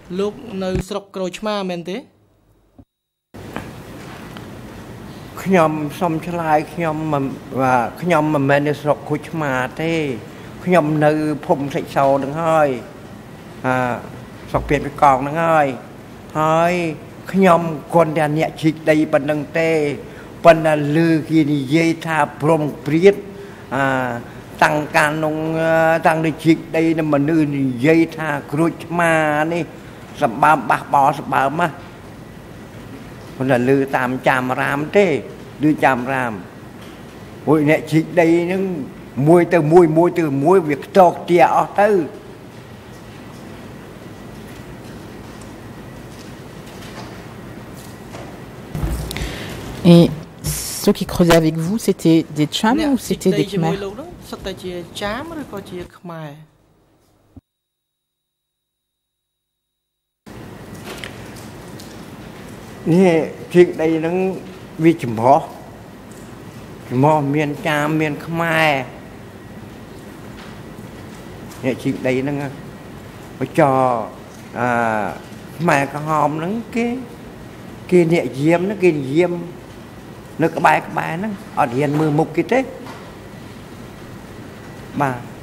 ស្រុកពៀនកងហ្នឹងហើយហើយខ្ញុំគាត់តែអ្នកជីកដីប៉ុណ្្នឹងទេប៉ុន្តែលឺគេនិយាយថាព្រមព្រៀតអាតាំងកាលនោះតាំងដូចជីកដីនឹងមនុស្សនិយាយថាគ្រួចឆ្មានេះសម្បើមបះបោសម្បើមណាប៉ុន្តែលឺតាមចាំរាមទេឮចាំរាមពួកអ្នកជីកដីហ្នឹងមួយទៅមួយមួយទៅមួយវាខ្ទកទាអស់ទៅ Et ceux qui creusaient avec vous, c'était des Cham ou c'était des Khmer នេះជីកដីហ្នឹងវាចម្រោះចម្រោះមានចាមមានខ្មែរនេះជីកដីហ្នឹងបើ ចអខ្មែរក្រហមហ្នឹងគេគេអ្នកយាមហ្នឹងគេយាម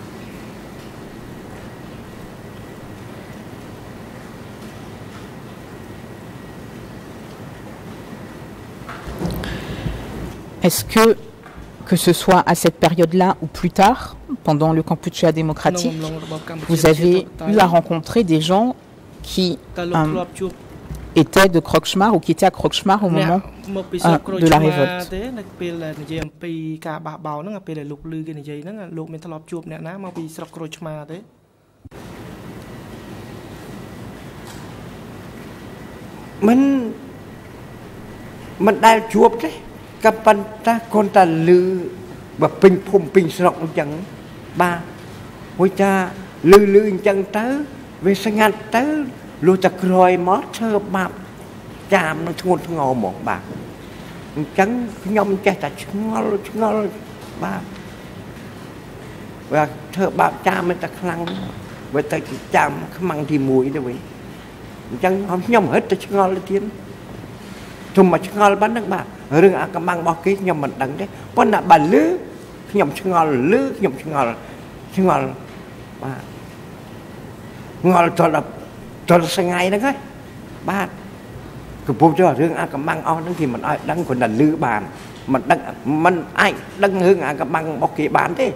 Est-ce que, que ce soit à cette période-là ou plus tard, pendant le Kampuchea démocratique, vous avez eu à rencontrer des gens qui était de Krokshmar ou qui était à Krokshmar au moment euh, de la révolte មិនមិនដែលជួបទេក៏ប៉ុន្តែគាត់តែលឺបើពេញភូមិពេញស្រុកអញ្ចឹងបាទមួយថាលឺលឺអញ្ចឹងទៅវាស្ងាត់ទៅ លុះតែក្រោយមកធ្វើបាបចាមនឹងធ្ងន់ធ្ងរហ្មងបាទអញ្ចឹងខ្ញុំចេះតែឆ្ងល់ឆ្ងល់បាទបើធ្វើបាបចាមតែខ្លាំងបើទៅចាំខ្មាំងទី1ទៅវិញអញ្ចឹងខ្ញុំហិតទៅឆ្ងល់ទៅទៀតជុំមកឆ្ងល់ប៉ុណ្ណឹងបាទរឿងអាកំបាំងរបស់គេខ្ញុំមិនដឹងទេប៉ុន្តែបើលឺខ្ញុំឆ្ងល់លឺខ្ញុំឆ្ងល់ឆ្ងល់បាទងល់ទល់ដល់ ទល់ស្ងាយហ្នឹងហើយបាទកំពុងចុះរឿងអាកំបាំងអស់ហ្នឹងគេមិនឲ្យដឹងគ្រាន់តែលឺបានមិនដឹងមិនអាចដឹងរឿងអាកំបាំងរបស់គេបានទេ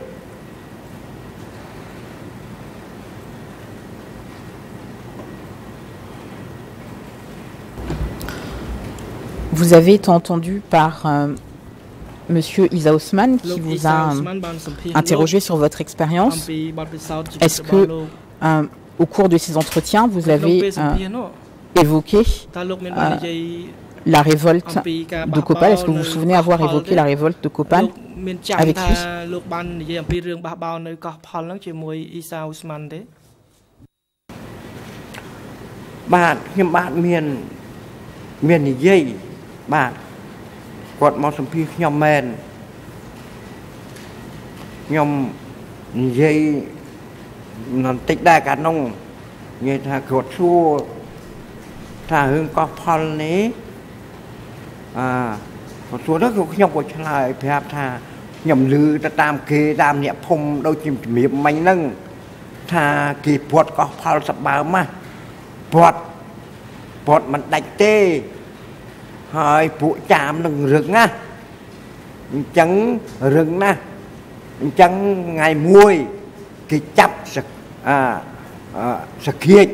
Vous avez été entendu par euh, Monsieur Isa Osman qui vous a interrogé sur votre expérience. Est-ce que euh, au cours de ces entretiens, vous avez euh, évoqué la révolte de Copal Est-ce que vous vous souvenez avoir évoqué la révolte de Copal avec lui Bah, បាទគាត់មកសម្ភាសខ្ញុំមែនខ្ញុំនិយាយ បន្តិចដែរកាលនោះនិយាយថាគាត់សួរថារឿងកោះផលនេះអឺគាត់សួរទៅខ្ញុំក៏ឆ្លើយប្រាប់ថាខ្ញុំលឺទៅតាមគេតាមអ្នកភូមិដូចជាជំរាបមិញហ្នឹងថាគេព្រាត់កោះផលសបើមណាព្រាត់ព្រាត់មិនដាច់ទេហើយពួកចាមនឹងរឹងណាអញ្ចឹងរឹងណាអញ្ចឹងថ្ងៃមួយ គេចាប់អាសក្តិ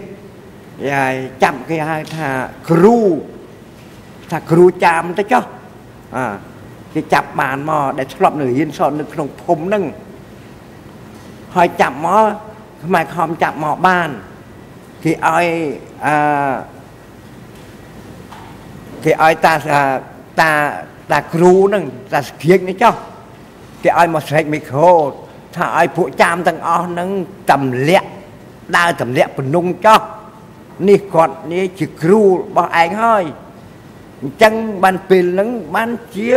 ហើយចាប់គេហៅថាគ្រូថាគ្រូចាមទៅចុះអាគេចាប់បានមកដែលឆ្លប់នៅរៀនសតនៅក្នុងភូមិហ្នឹងហើយចាប់មកខ្មែរខំចាប់មកបានគេឲ្យអឺគេឲ្យតាតាតាគ្រូហ្នឹងតាស្គៀកនេះចុះគេឲ្យមកស្រែកមីក្រូ ថាឲ្យពួកចាមទាំងអស់ហ្នឹងតម្លាក់ដើរតម្លាក់បំណងចុះនេះគាត់នេះជាគ្រូរបស់ឯងហើយអញ្ចឹងបានពេលហ្នឹងបានជា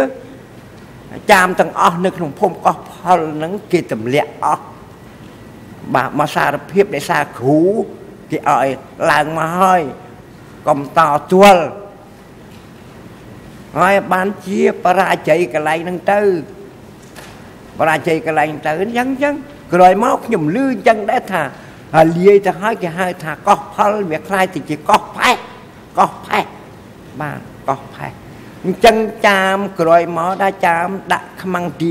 ចាមទាំងអស់នៅក្នុងភូមិកោះផលហ្នឹងគេតម្លាក់អស់បាទមកសារភាពដែលសារគ្រូគេឲ្យឡើងមកហើយកុំតទួលហើយបានជាបរាជ័យកន្លែងហ្នឹងទៅ បរាជ័យកន្លែងទៅអញ្ចឹងអញ្ចឹងក្រោយមកខ្ញុំលឺអញ្ចឹងដែរថាលាយទៅហើយគេហៅថាកោះផលវាคล้ายទៅជាកោះផេះកោះផេះបាទកោះផេះអញ្ចឹងចាមក្រោយមកដែរចាមដាក់ខ្មាំងទី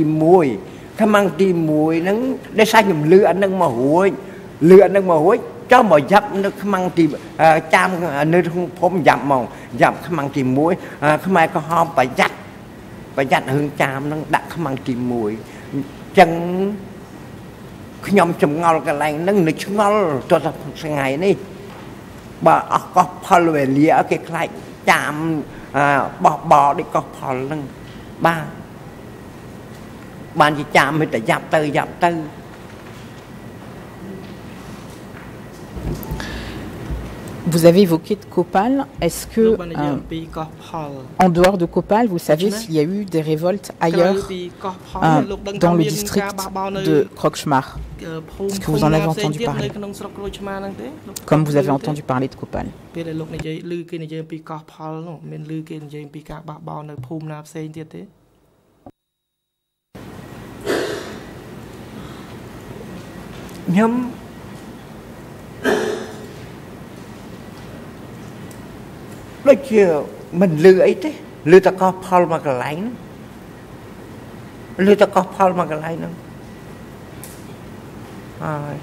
1ខ្មាំងទី1ហ្នឹងដែលសាច់ខ្ញុំលឺអានឹងមករួចលឺអានឹងមករួចចុះមកយ៉ាប់នៅខ្មាំងទីចាំនៅក្នុងភូមិយ៉ាប់ហ្មងយ៉ាប់ខ្មាំងទី1ខ្មែរក្រហមប្រយ័ត្នប្រយ័ត្នរឿងចាមនឹងដាក់ខ្មាំងទី1 អញ្ចឹងខ្ញុំចម្ងល់កន្លែងហ្នឹងនៅឆ្ងល់ទោះតែថ្ងៃនេះបើអស់កោះផលវេលាគេខ្លាចចាមបោះបោដូចកោះផលហ្នឹងបាទបានជាចាមមិនតែយ៉ាប់ទៅយ៉ាប់ទៅ Vous avez évoqué de Copal. Est-ce que, euh, en dehors de Copal, vous savez s'il y a eu des révoltes ailleurs euh, dans le district de Krokshmar Est-ce que vous en avez entendu parler Comme vous avez entendu parler de Copal. ជាមិនលឺអីទេលឺតកោះផលមកកន្លែងលឺតកោះផលមកកន្លែងហ្នឹងហើយ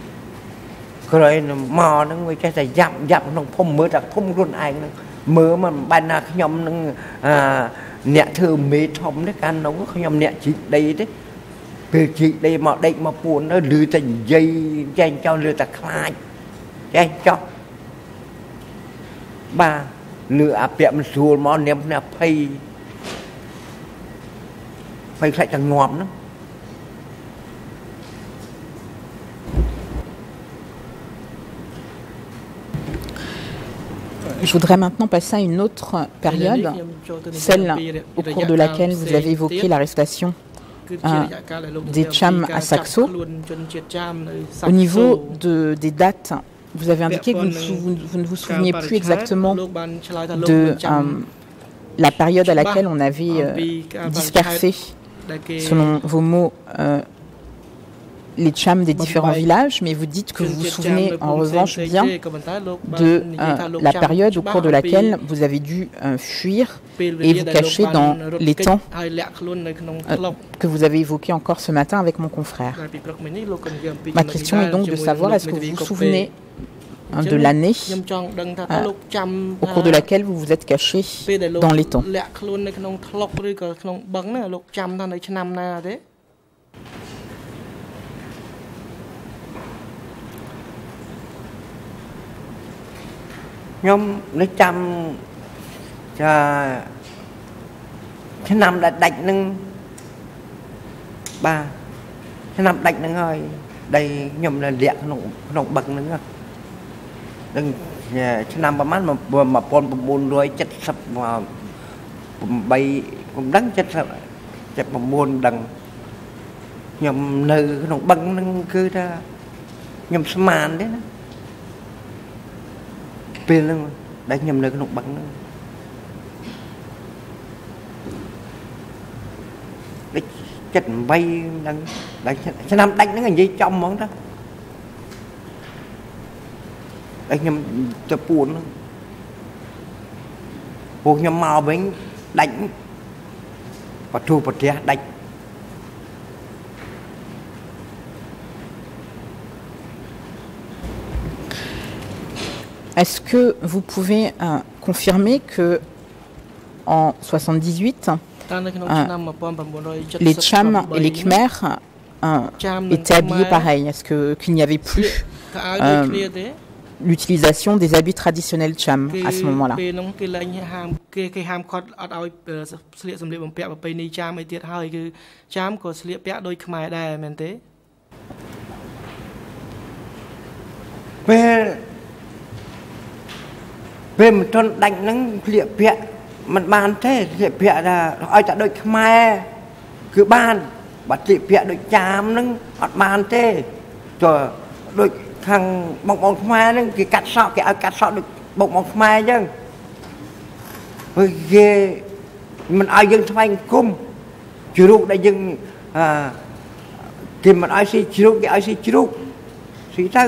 ក្រោយមកហ្នឹងវាចេះតែយ៉ាប់យ៉ាប់ក្នុងភូមិមើលតែភូមិខ្លួនឯងហ្នឹងមើលមិនបាច់ណាខ្ញុំនឹងអាអ្នកធ្វើមេធំទេកាលនោះខ្ញុំអ្នកជីកដីទេពេលជីកដីមកដេកមកពួនទៅលឺតែនិយាយចែងចោលលឺតែខ្លាចចែងចោះបាទ លឺអាពាក់មិនស្រួលមកនាមគ្នាភ័យភ័យខ្លាចតែងាប់ហ្នឹង Je voudrais maintenant passer à une autre période, celle au cours de laquelle vous avez évoqué l'arrestation euh, des Cham à Saxo. Au niveau de, des dates vous avez indiqué que vous, ne vous souveniez plus exactement de la période à laquelle on avait dispersé, selon vos mots, les chams des différents villages, mais vous dites que vous vous souvenez en revanche bien de la période au cours de laquelle vous avez dû fuir et vous cacher dans les temps que vous avez évoqués encore ce matin avec mon confrère. Ma question est donc de savoir est-ce que vous vous souvenez de l'année au cours de laquelle vous vous êtes caché dans les temps. ខ្ញុំនេះចាំចាឆ្នាំដាច់ដាច់នឹងបាទឆ្នាំដាច់នឹងហើយដីខ្ញុំនៅលាក់ក្នុងក្នុងបឹងហ្នឹងនឹងឆ្នាំប្រហែល1970 8មិនដឹង70 79ដឹងខ្ញុំនៅក្នុងបឹងហ្នឹងគឺថាខ្ញុំស្មានទេណា ពេលហ្នឹងដែលខ្ញុំនៅក្នុងបឹងហ្នឹងដូច78ហ្នឹងដែលឆ្នាំដាច់ហ្នឹងនិយាយចំហ្មងតាដែលខ្ញុំទៅពួនហ្នឹងពួកខ្ញុំមកវិញដាច់បទូប្រទេសដាច់ Est-ce que vous pouvez euh, confirmer que en 78, euh, les Chams et les Khmers euh, étaient habillés pareil Est-ce que qu'il n'y avait plus l'utilisation des habits traditionnels Cham à ce moment-là ពេលមិនទា ន់ដាច់ហ្នឹងស្លៀកពាក់មិនបានទេស្លៀកពាក់ថាឲ្យតែដូចខ្មែរគឺបានបើស្លៀកពាក់ដូចចាមហ្នឹងអត់បានទេចុះដូចខាងបងបងខ្មែរហ្នឹងគេកាត់សក់គេឲ្យកាត់សក់ដូចបងបងខ្មែរអញ្ចឹងហើយគេមិនឲ្យយើងថ្វាយគុំជ្រូកដែលយើងអឺគេមិនឲ្យស៊ីជ្រូកគេឲ្យស៊ីជ្រូកស៊ីទៅ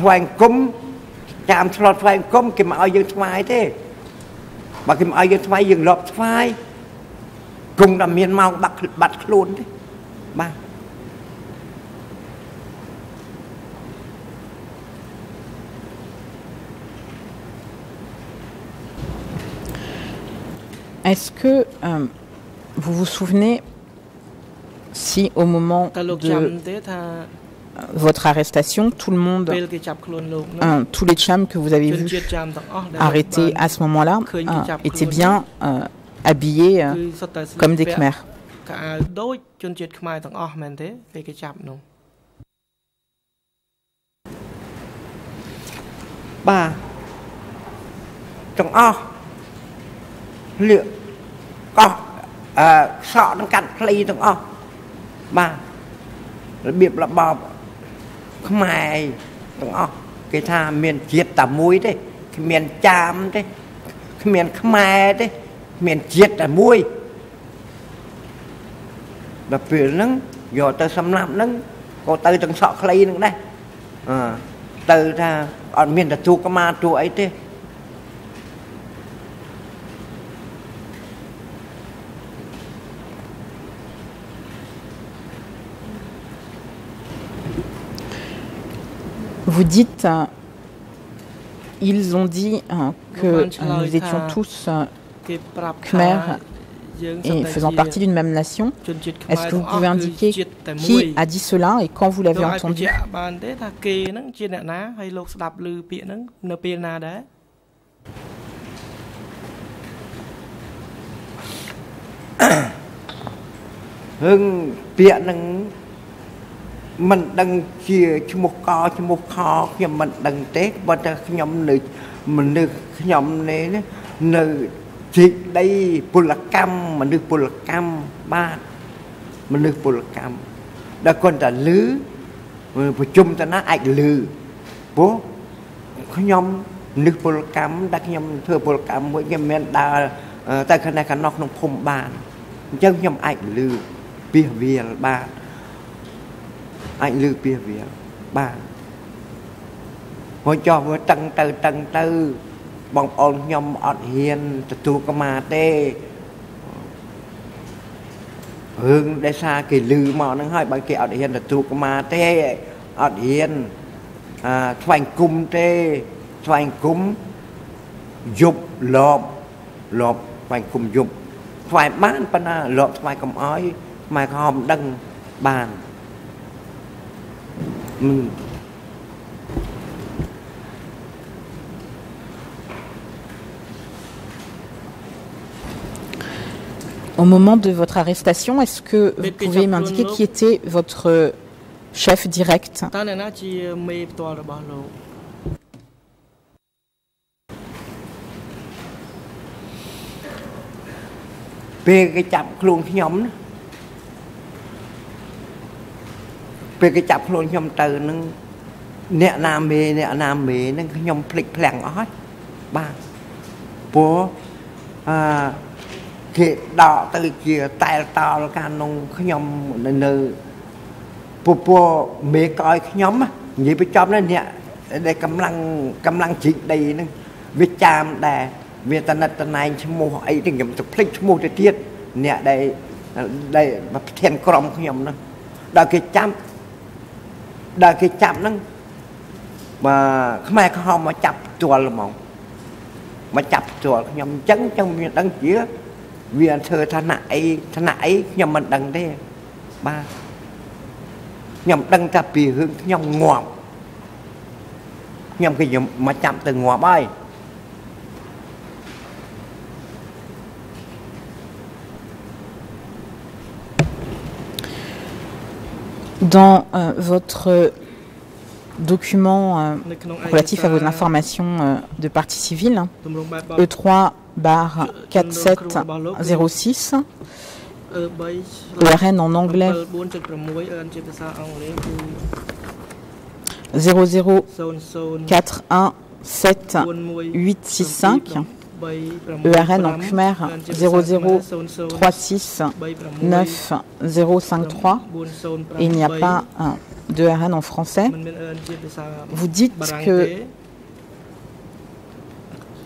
ថ្វាយគុំ ចាមឆ្លត់ថ្វាយអង្គមគេមកឲ្យយើងថ្វាយទេបើគេមកឲ្យយើងថ្វាយយើងលប់ថ្វាយគង់តែមានម៉ោងបាត់បាត់ខ្លួនទេបាទ Est-ce que euh, vous vous souvenez si au moment de votre arrestation, tout le monde, hein, tous les chams que vous avez vus arrêtés à ce moment-là hein, étaient bien euh, habillés euh, comme des Khmers. Bah, ខ្លីទាំងអស់បាទរបៀបរបបខ្មែរទាំងអស់គេថាមានជាតិតែមួយទេគ្មានចាមទេគ្មានខ្មែរទេគ្មានជាតិតែមួយដល់ពេលហ្នឹងយកទៅសម្លាប់ហ្នឹងក៏ទៅទាំងសក់ខ្លីហ្នឹងដែរអឺទៅថាអត់មានទទួលកម្មាទួអីទេ Vous dites, euh, ils ont dit euh, que euh, nous étions tous Khmer et faisant partie d'une même nation. Est-ce que vous pouvez indiquer qui a dit cela et quand vous l'avez entendu *coughs* មិនដឹងជាឈ្មោះកឈ្មោះខខ្ញុំមិនដឹងទេបើតែខ្ញុំនៅមនុស្សខ្ញុំនេះនៅជីកដីពលកម្មមនុស្សពលកម្មបាទមនុស្សពលកម្មដល់គាត់តែលឺប្រជុំតាណាអាចលឺព្រោះខ្ញុំនឹកពលកម្មដែលខ្ញុំធ្វើពលកម្មមួយខ្ញុំមានដើរទៅខាងខាងនោះក្នុងភូមិបានអញ្ចឹងខ្ញុំអាចលឺពីវាលបាន អាចលឺពីវាលបានមកចោះវាតឹងទៅតឹងទៅ បងប្អូនខ្ញុំអត់ហ៊ានទទួលកម្មាទេរឿងដែលសារគេលឺមកហ្នឹងហើយបើគេអត់ហ៊ានទទួលកម្មាទេអត់ហ៊ានអឺស្វែងគុំទេស្វែងគុំយប់លបលបស្វែងគុំយប់ស្វែងបានប៉ុន្តែលបស្វែងកុំអោយម៉ែខំដឹងបាន Au moment de votre arrestation, est-ce que vous pouvez m'indiquer qui était votre chef direct? ពេលគេចាប់ខ្លួនខ្ញុំទៅនឹងអ្នកណាមេអ្នកណាមេនឹងខ្ញុំភ្លេចភ្លាំងអស់ហើយបាទព្រោះអឺគេដកទៅជាតែលតលកាលនងខ្ញុំនៅពពោមេកឲ្យខ្ញុំនិយាយបញ្ចប់នេះអ្នកដែលកំឡុងកំឡុងជីកដីហ្នឹងវាចាមដែរវាតនិតតណែងឈ្មោះអីទៅខ្ញុំទៅភ្លេចឈ្មោះទៅទៀតអ្នកដែលដែលប្រធានក្រុមខ្ញុំហ្នឹងដល់គេចាប់ ដល់គេចាប់ហ្នឹងបាទខ្មែរក្រហមមកចាប់ផ្ទាល់ហ្មងមកចាប់ផ្ទាល់ខ្ញុំអញ្ចឹងចឹងមានដឹងជាវាធ្វើឋានៈអីឋានៈអីខ្ញុំមិនដឹងទេបាទខ្ញុំដឹងតែពីរឿងខ្ញុំងាប់ខ្ញុំគេខ្ញុំមកចាប់ទៅងាប់ហើយ Dans euh, votre document euh, relatif à vos informations euh, de partie civile, E3 barre 4706, ERN en anglais 00417 ERN en Khmer 00369053 et il n'y a pas de RN en français. Vous dites que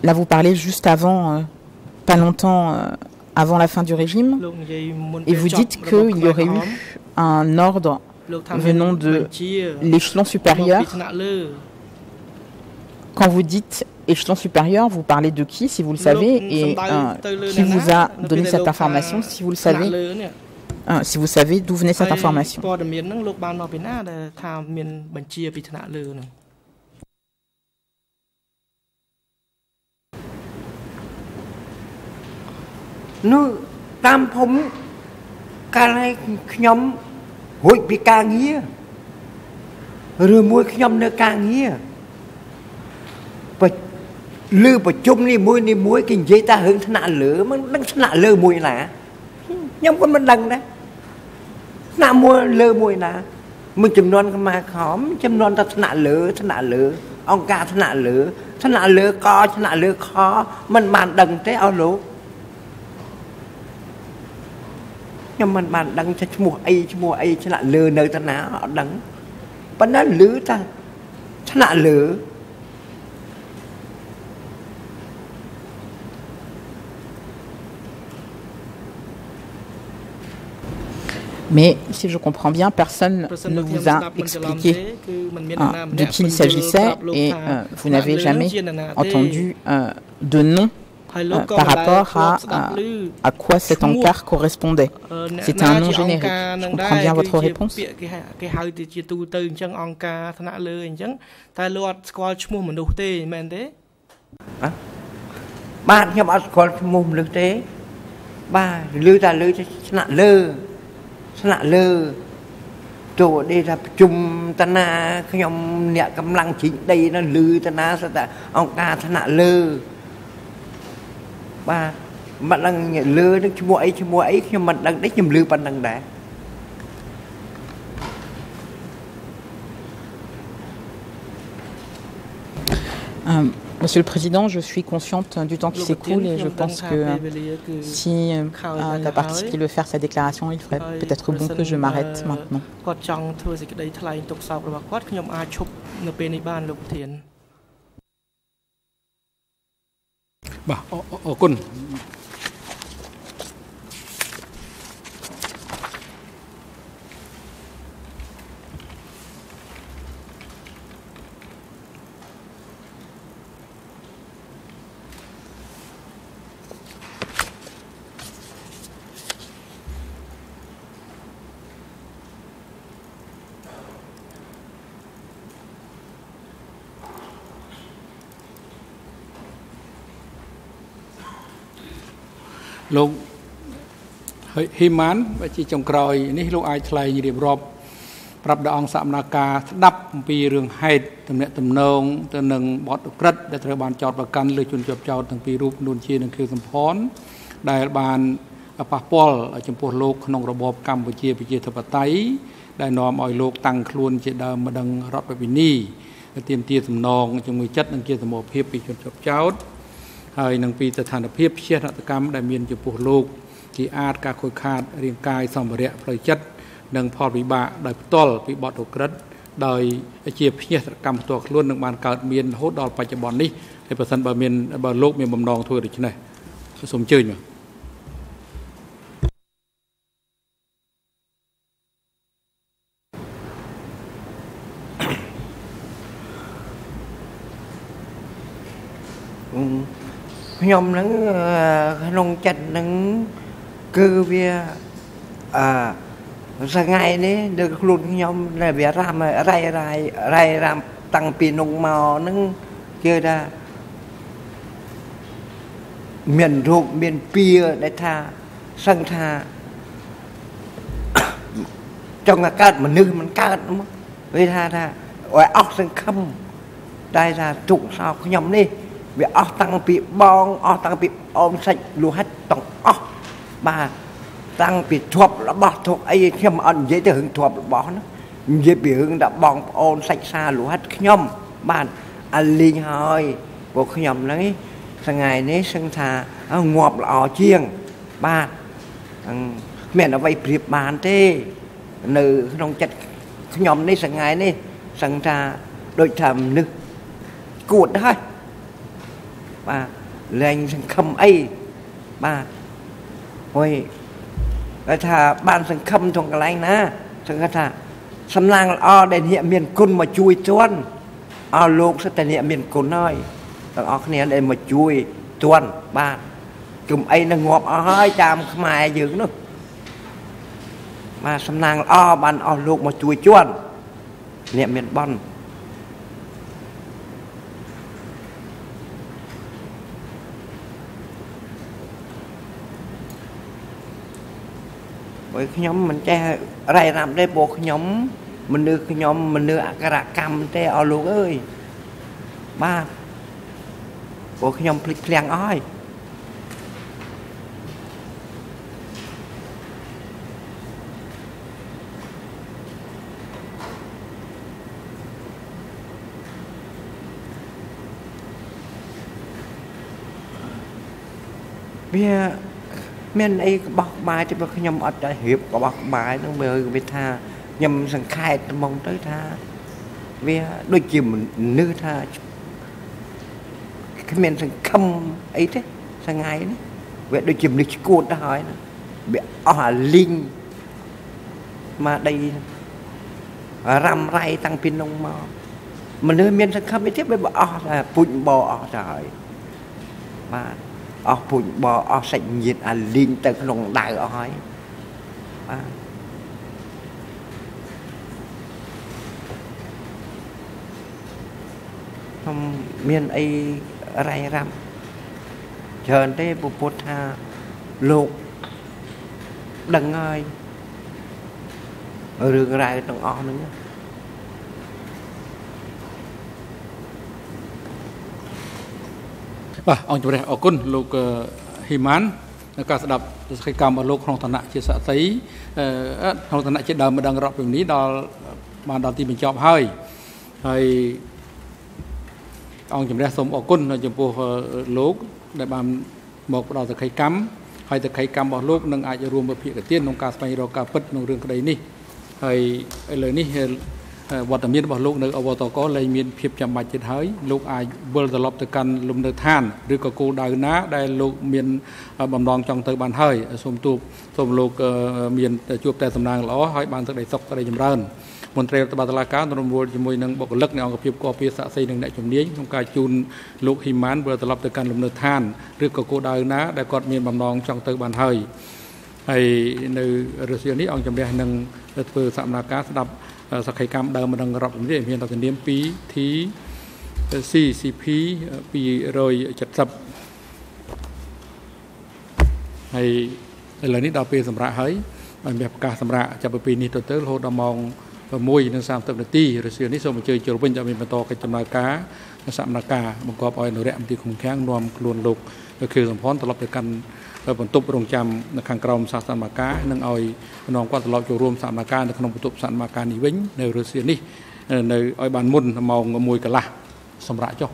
là vous parlez juste avant, euh, pas longtemps euh, avant la fin du régime, et vous dites qu'il y aurait eu un ordre venant de l'échelon supérieur. Quand vous dites échelon supérieur, vous parlez de qui, si vous le savez, et euh, qui vous a donné cette information, si vous le savez euh, si vous savez d'où venait cette information. Nous, nous លឲ្យខ្ញុំរួចពីការងារឬមួយខ្ញុំនៅការងារលើប្រជុំនេះមួយនេះមួយគេនិយាយតែរឿងថ្នាក់លើមិនដឹងថ្នាក់លើមួយណាខ្ញុំក៏មិនដឹងដែរថ្នាក់មួយលើមួយណាមួយចំនួនខ្មែរខំចំនួនតែថ្នាក់លើថ្នាក់លើ អង្គការថ្នាក់លើថ្នាក់លើកថ្នាក់លើខមិនបានដឹងទេអស់លោកខ្ញុំមិនបានដឹងថាឈ្មោះអីឈ្មោះអីថ្នាក់លើនៅតាណាអត់ដឹងប៉ុន្តែឮថាថ្នាក់លើ Mais si je comprends bien, personne ne vous a expliqué hein, de qui il s'agissait et euh, vous n'avez jamais entendu euh, de nom euh, par rapport à, à, à, quoi cet encart correspondait. C'était un nom générique. Je comprends bien votre réponse. ស្នា ស្នាក់លើចូលដេកថាប្រជុំតណាខ្ញុំអ្នកកម្លាំងជីងដីនោះលឺតណាសតែអង្គការថ្នាក់លើបាទមិនដឹងលើនឹងឈ្មោះអីឈ្មោះអីខ្ញុំមិនដឹងទេខ្ញុំលឺប៉ុណ្ណឹងដែរអឺ Monsieur le Président, je suis consciente du temps qui s'écoule et je pense que si euh, la partie qui veut faire sa déclaration, il ferait peut-être bon que je m'arrête maintenant. លោកហ៊ីម៉ានជាចុងក្រោយនេះលោកអាចថ្លែងរៀបរាប់ប្រាប់ដល់អង្គសមនាការស្ដាប់អំពីរឿងហេតុទំនាក់ទំនងទៅនឹងបទក្រិតដែលត្រូវបានចោទប្រកាន់លើជនជាប់ចោទទាំងពីររូបនួនជានិងខៀវសំផនដែលបានប៉ះពាល់ចំពោះលោកក្នុងរបបកម្ពុជាប្រជាធិបតេយ្យដែលនាំឲ្យលោកតាំងខ្លួនជាដើមម្ដងរដ្ឋវិនីទាមទារសំណងជាមួយចិត្តនិងជាសមរភាពពីជនជាប់ចោទ ហើយនឹងពីស្ថានភាពជារតកម្មដែលមានចំពោះលោកជាអាចការខូចខាតរាងកាយសម្ភារៈផ្លូវចិត្តនិងផលវិបាកដោយផ្ទាល់ពីបទឧក្រិដ្ឋដោយជាភ្ញាក់កម្មផ្ទាល់ខ្លួននឹងបានកើតមានរហូតដល់បច្ចុប្បន្ននេះហើយបើសិនបើមានបើលោកមានបំណងធ្វើដូច្នេះសូមអញ្ជើញមក ខ្ញុំហ្នឹងក្នុងចិត្តហ្នឹងគឺវាអឺសងៃនេះលើខ្លួនខ្ញុំដែលវារ៉ាំរ៉ៃរ៉ៃរ៉ៃរ៉ាំតាំងពីនោះមកហ្នឹងគឺថាមានរូបមានពៀដែលថាសឹងថាចង់កើតមនុស្សមិនកើតមកវាថាថាឲ្យអស់សង្ឃឹមតែថាទុកសោកខ្ញុំនេះ វាអស់តាំងពីបងអស់តាំងពីអមសាច់លូហាច់ទាំងអស់បាទតាំងពីធ្ប់របស់ធុកអីខ្ញុំអត់និយាយទៅរឿងធ្ប់របស់ណានិយាយពីរឿងដល់បងប្អូនសាច់សាលូហាត់ខ្ញុំបាទអាលីងហើយពួកខ្ញុំហ្នឹងសងៃនេះសឹងថាងាប់ល្អជាងបាទគ្មានអ្វីប្រៀបបានទេ នៅក្នុងចិត្តខ្ញុំនេះសងៃនេះសឹងថាដូចថាមនុស្សគួតហើយ បាទលែងសង្ឃឹមអីបាទហួយគាត់ថាបានសង្ឃឹមក្នុងកន្លែងណាសង្ឃឹមថាសំឡាងល្អដែលអ្នកមានគុណមកជួយជន់អស់លោកសិតតែអ្នកមានគុណហើយទាំងអស់គ្នាដែលមកជួយជន់បាទជុំអីនឹងងាប់អស់ហើយតាមខ្មែរយើងនោះបាទសំណាងល្អបានអស់លោកមកជួយជន់អ្នកមានបន់ ព្រោះខ្ញុំមិនចេះរៃរ៉ាប់ទេព្រោះខ្ញុំមនុស្សខ្ញុំមនុស្សអក្សរកម្មទេអស់លោកអើយបាទព្រោះខ្ញុំភ្លេចឃ្លាំងអស់ហើយវា មានអីក្បោះក្បាយទេបើខ្ញុំអត់តែរៀបក្បោះក្បាយហ្នឹងមើលវាថាខ្ញុំសង្ខេបត្មងទៅថាវាដូចជាមនុស្សថាគ្មានសង្ឃឹមអីទេសងៃនេះវាដូចជាមនុស្សឈួតទៅហើយវាអស់អាលីងមកដីរ៉ាំរ៉ៃតាំងពីនោះមកមនុស្សមានសង្ឃឹមអីទៀតវាអស់តែពុជបអស់ទៅហើយបាទ អស់ពុញបអស់សាច់ញាតិអាលីងទៅក្នុងដៅអស់ហើយបាទខ្ញុំមានអីរ៉ៃរ៉ាំច្រើនទេពុទ្ធថាលោកដឹងហើយរឿងរ៉ាវទាំងអស់ហ្នឹង បាទអង្គជំរះអរគុណលោកហ៊ីម៉ានការស្ដាប់សកម្មរបស់លោកក្នុងឋានៈជាសក្តិក្នុងឋានៈជាដើមម្ដងរដ្ឋពីនេះដល់បានដល់ទីបញ្ចប់ហើយហើយអង្គជំរះសូមអរគុណចំពោះលោកដែលបានមកផ្ដល់សក្ខីកម្មហើយសក្ខីកម្មរបស់លោកនឹងអាចរួមវិភាគទានក្នុងការស្វែងរកការពិតក្នុងរឿងក្តីនេះហើយឥឡូវនេះ វត្តមានរបស់លោកនៅអវតកលែងមានភាពចាំបាច់ទៀតហើយលោកអាចវិលត្រឡប់ទៅកាន់លំនៅឋានឬក៏គោលដៅណា ដែលលោកមានបំណងចង់ទៅបានហើយសូមទូបសូមលោកមានជួបតែសំណាងល្អហើយបានទឹកដីសុខដីចម្រើនមន្ត្រីរដ្ឋបាលតុលាការរំរួលជាមួយនឹងបុគ្គលិកនៃអង្គភាពគាពារស័ក្តិសិទ្ធិនិងអ្នកជំនាញក្នុងការជូនលោកហ៊ីម៉ានវិលត្រឡប់ទៅកាន់លំនៅឋានឬក៏គោលដៅណាដែលគាត់មានបំណងចង់ទៅបានហើយហើយនៅរុស្ស៊ីនេះអង្គជំរះនឹងធ្វើសកម្មភាពស្ដាប់ សក្ខីកម្មដើមម្ដងរាប់ជំនាញមានតនាម 2T CCP 270ហើយឥឡូវនេះដល់ពេលសម្រាប់ហើយឲ្យមានប្រកាសសម្រាប់ចាប់ពីនេះទៅទៅរហូតដល់ម៉ោង6:30នាទីរុស្ស៊ីនេះសូមអញ្ជើញចូលវិញដើម្បីបន្តកិច្ចដំណើរការសមនការបង្កប់ឲ្យនរៈមន្ត្រីឃុំឃាំងនាំខ្លួនលោកខឿសំផនត្រឡប់ទៅកាន់ បន្ទប់រងចាំនៅខាងក្រោមសាសនមាការនិងឲ្យនាំគាត់ត្រឡប់ចូលរួមសមនការនៅក្នុងបន្ទប់សាសនមាការនេះវិញនៅរុស្ស៊ីនេះនៅឲ្យបានមុនម៉ោង1កន្លះសម្រាប់ចុះ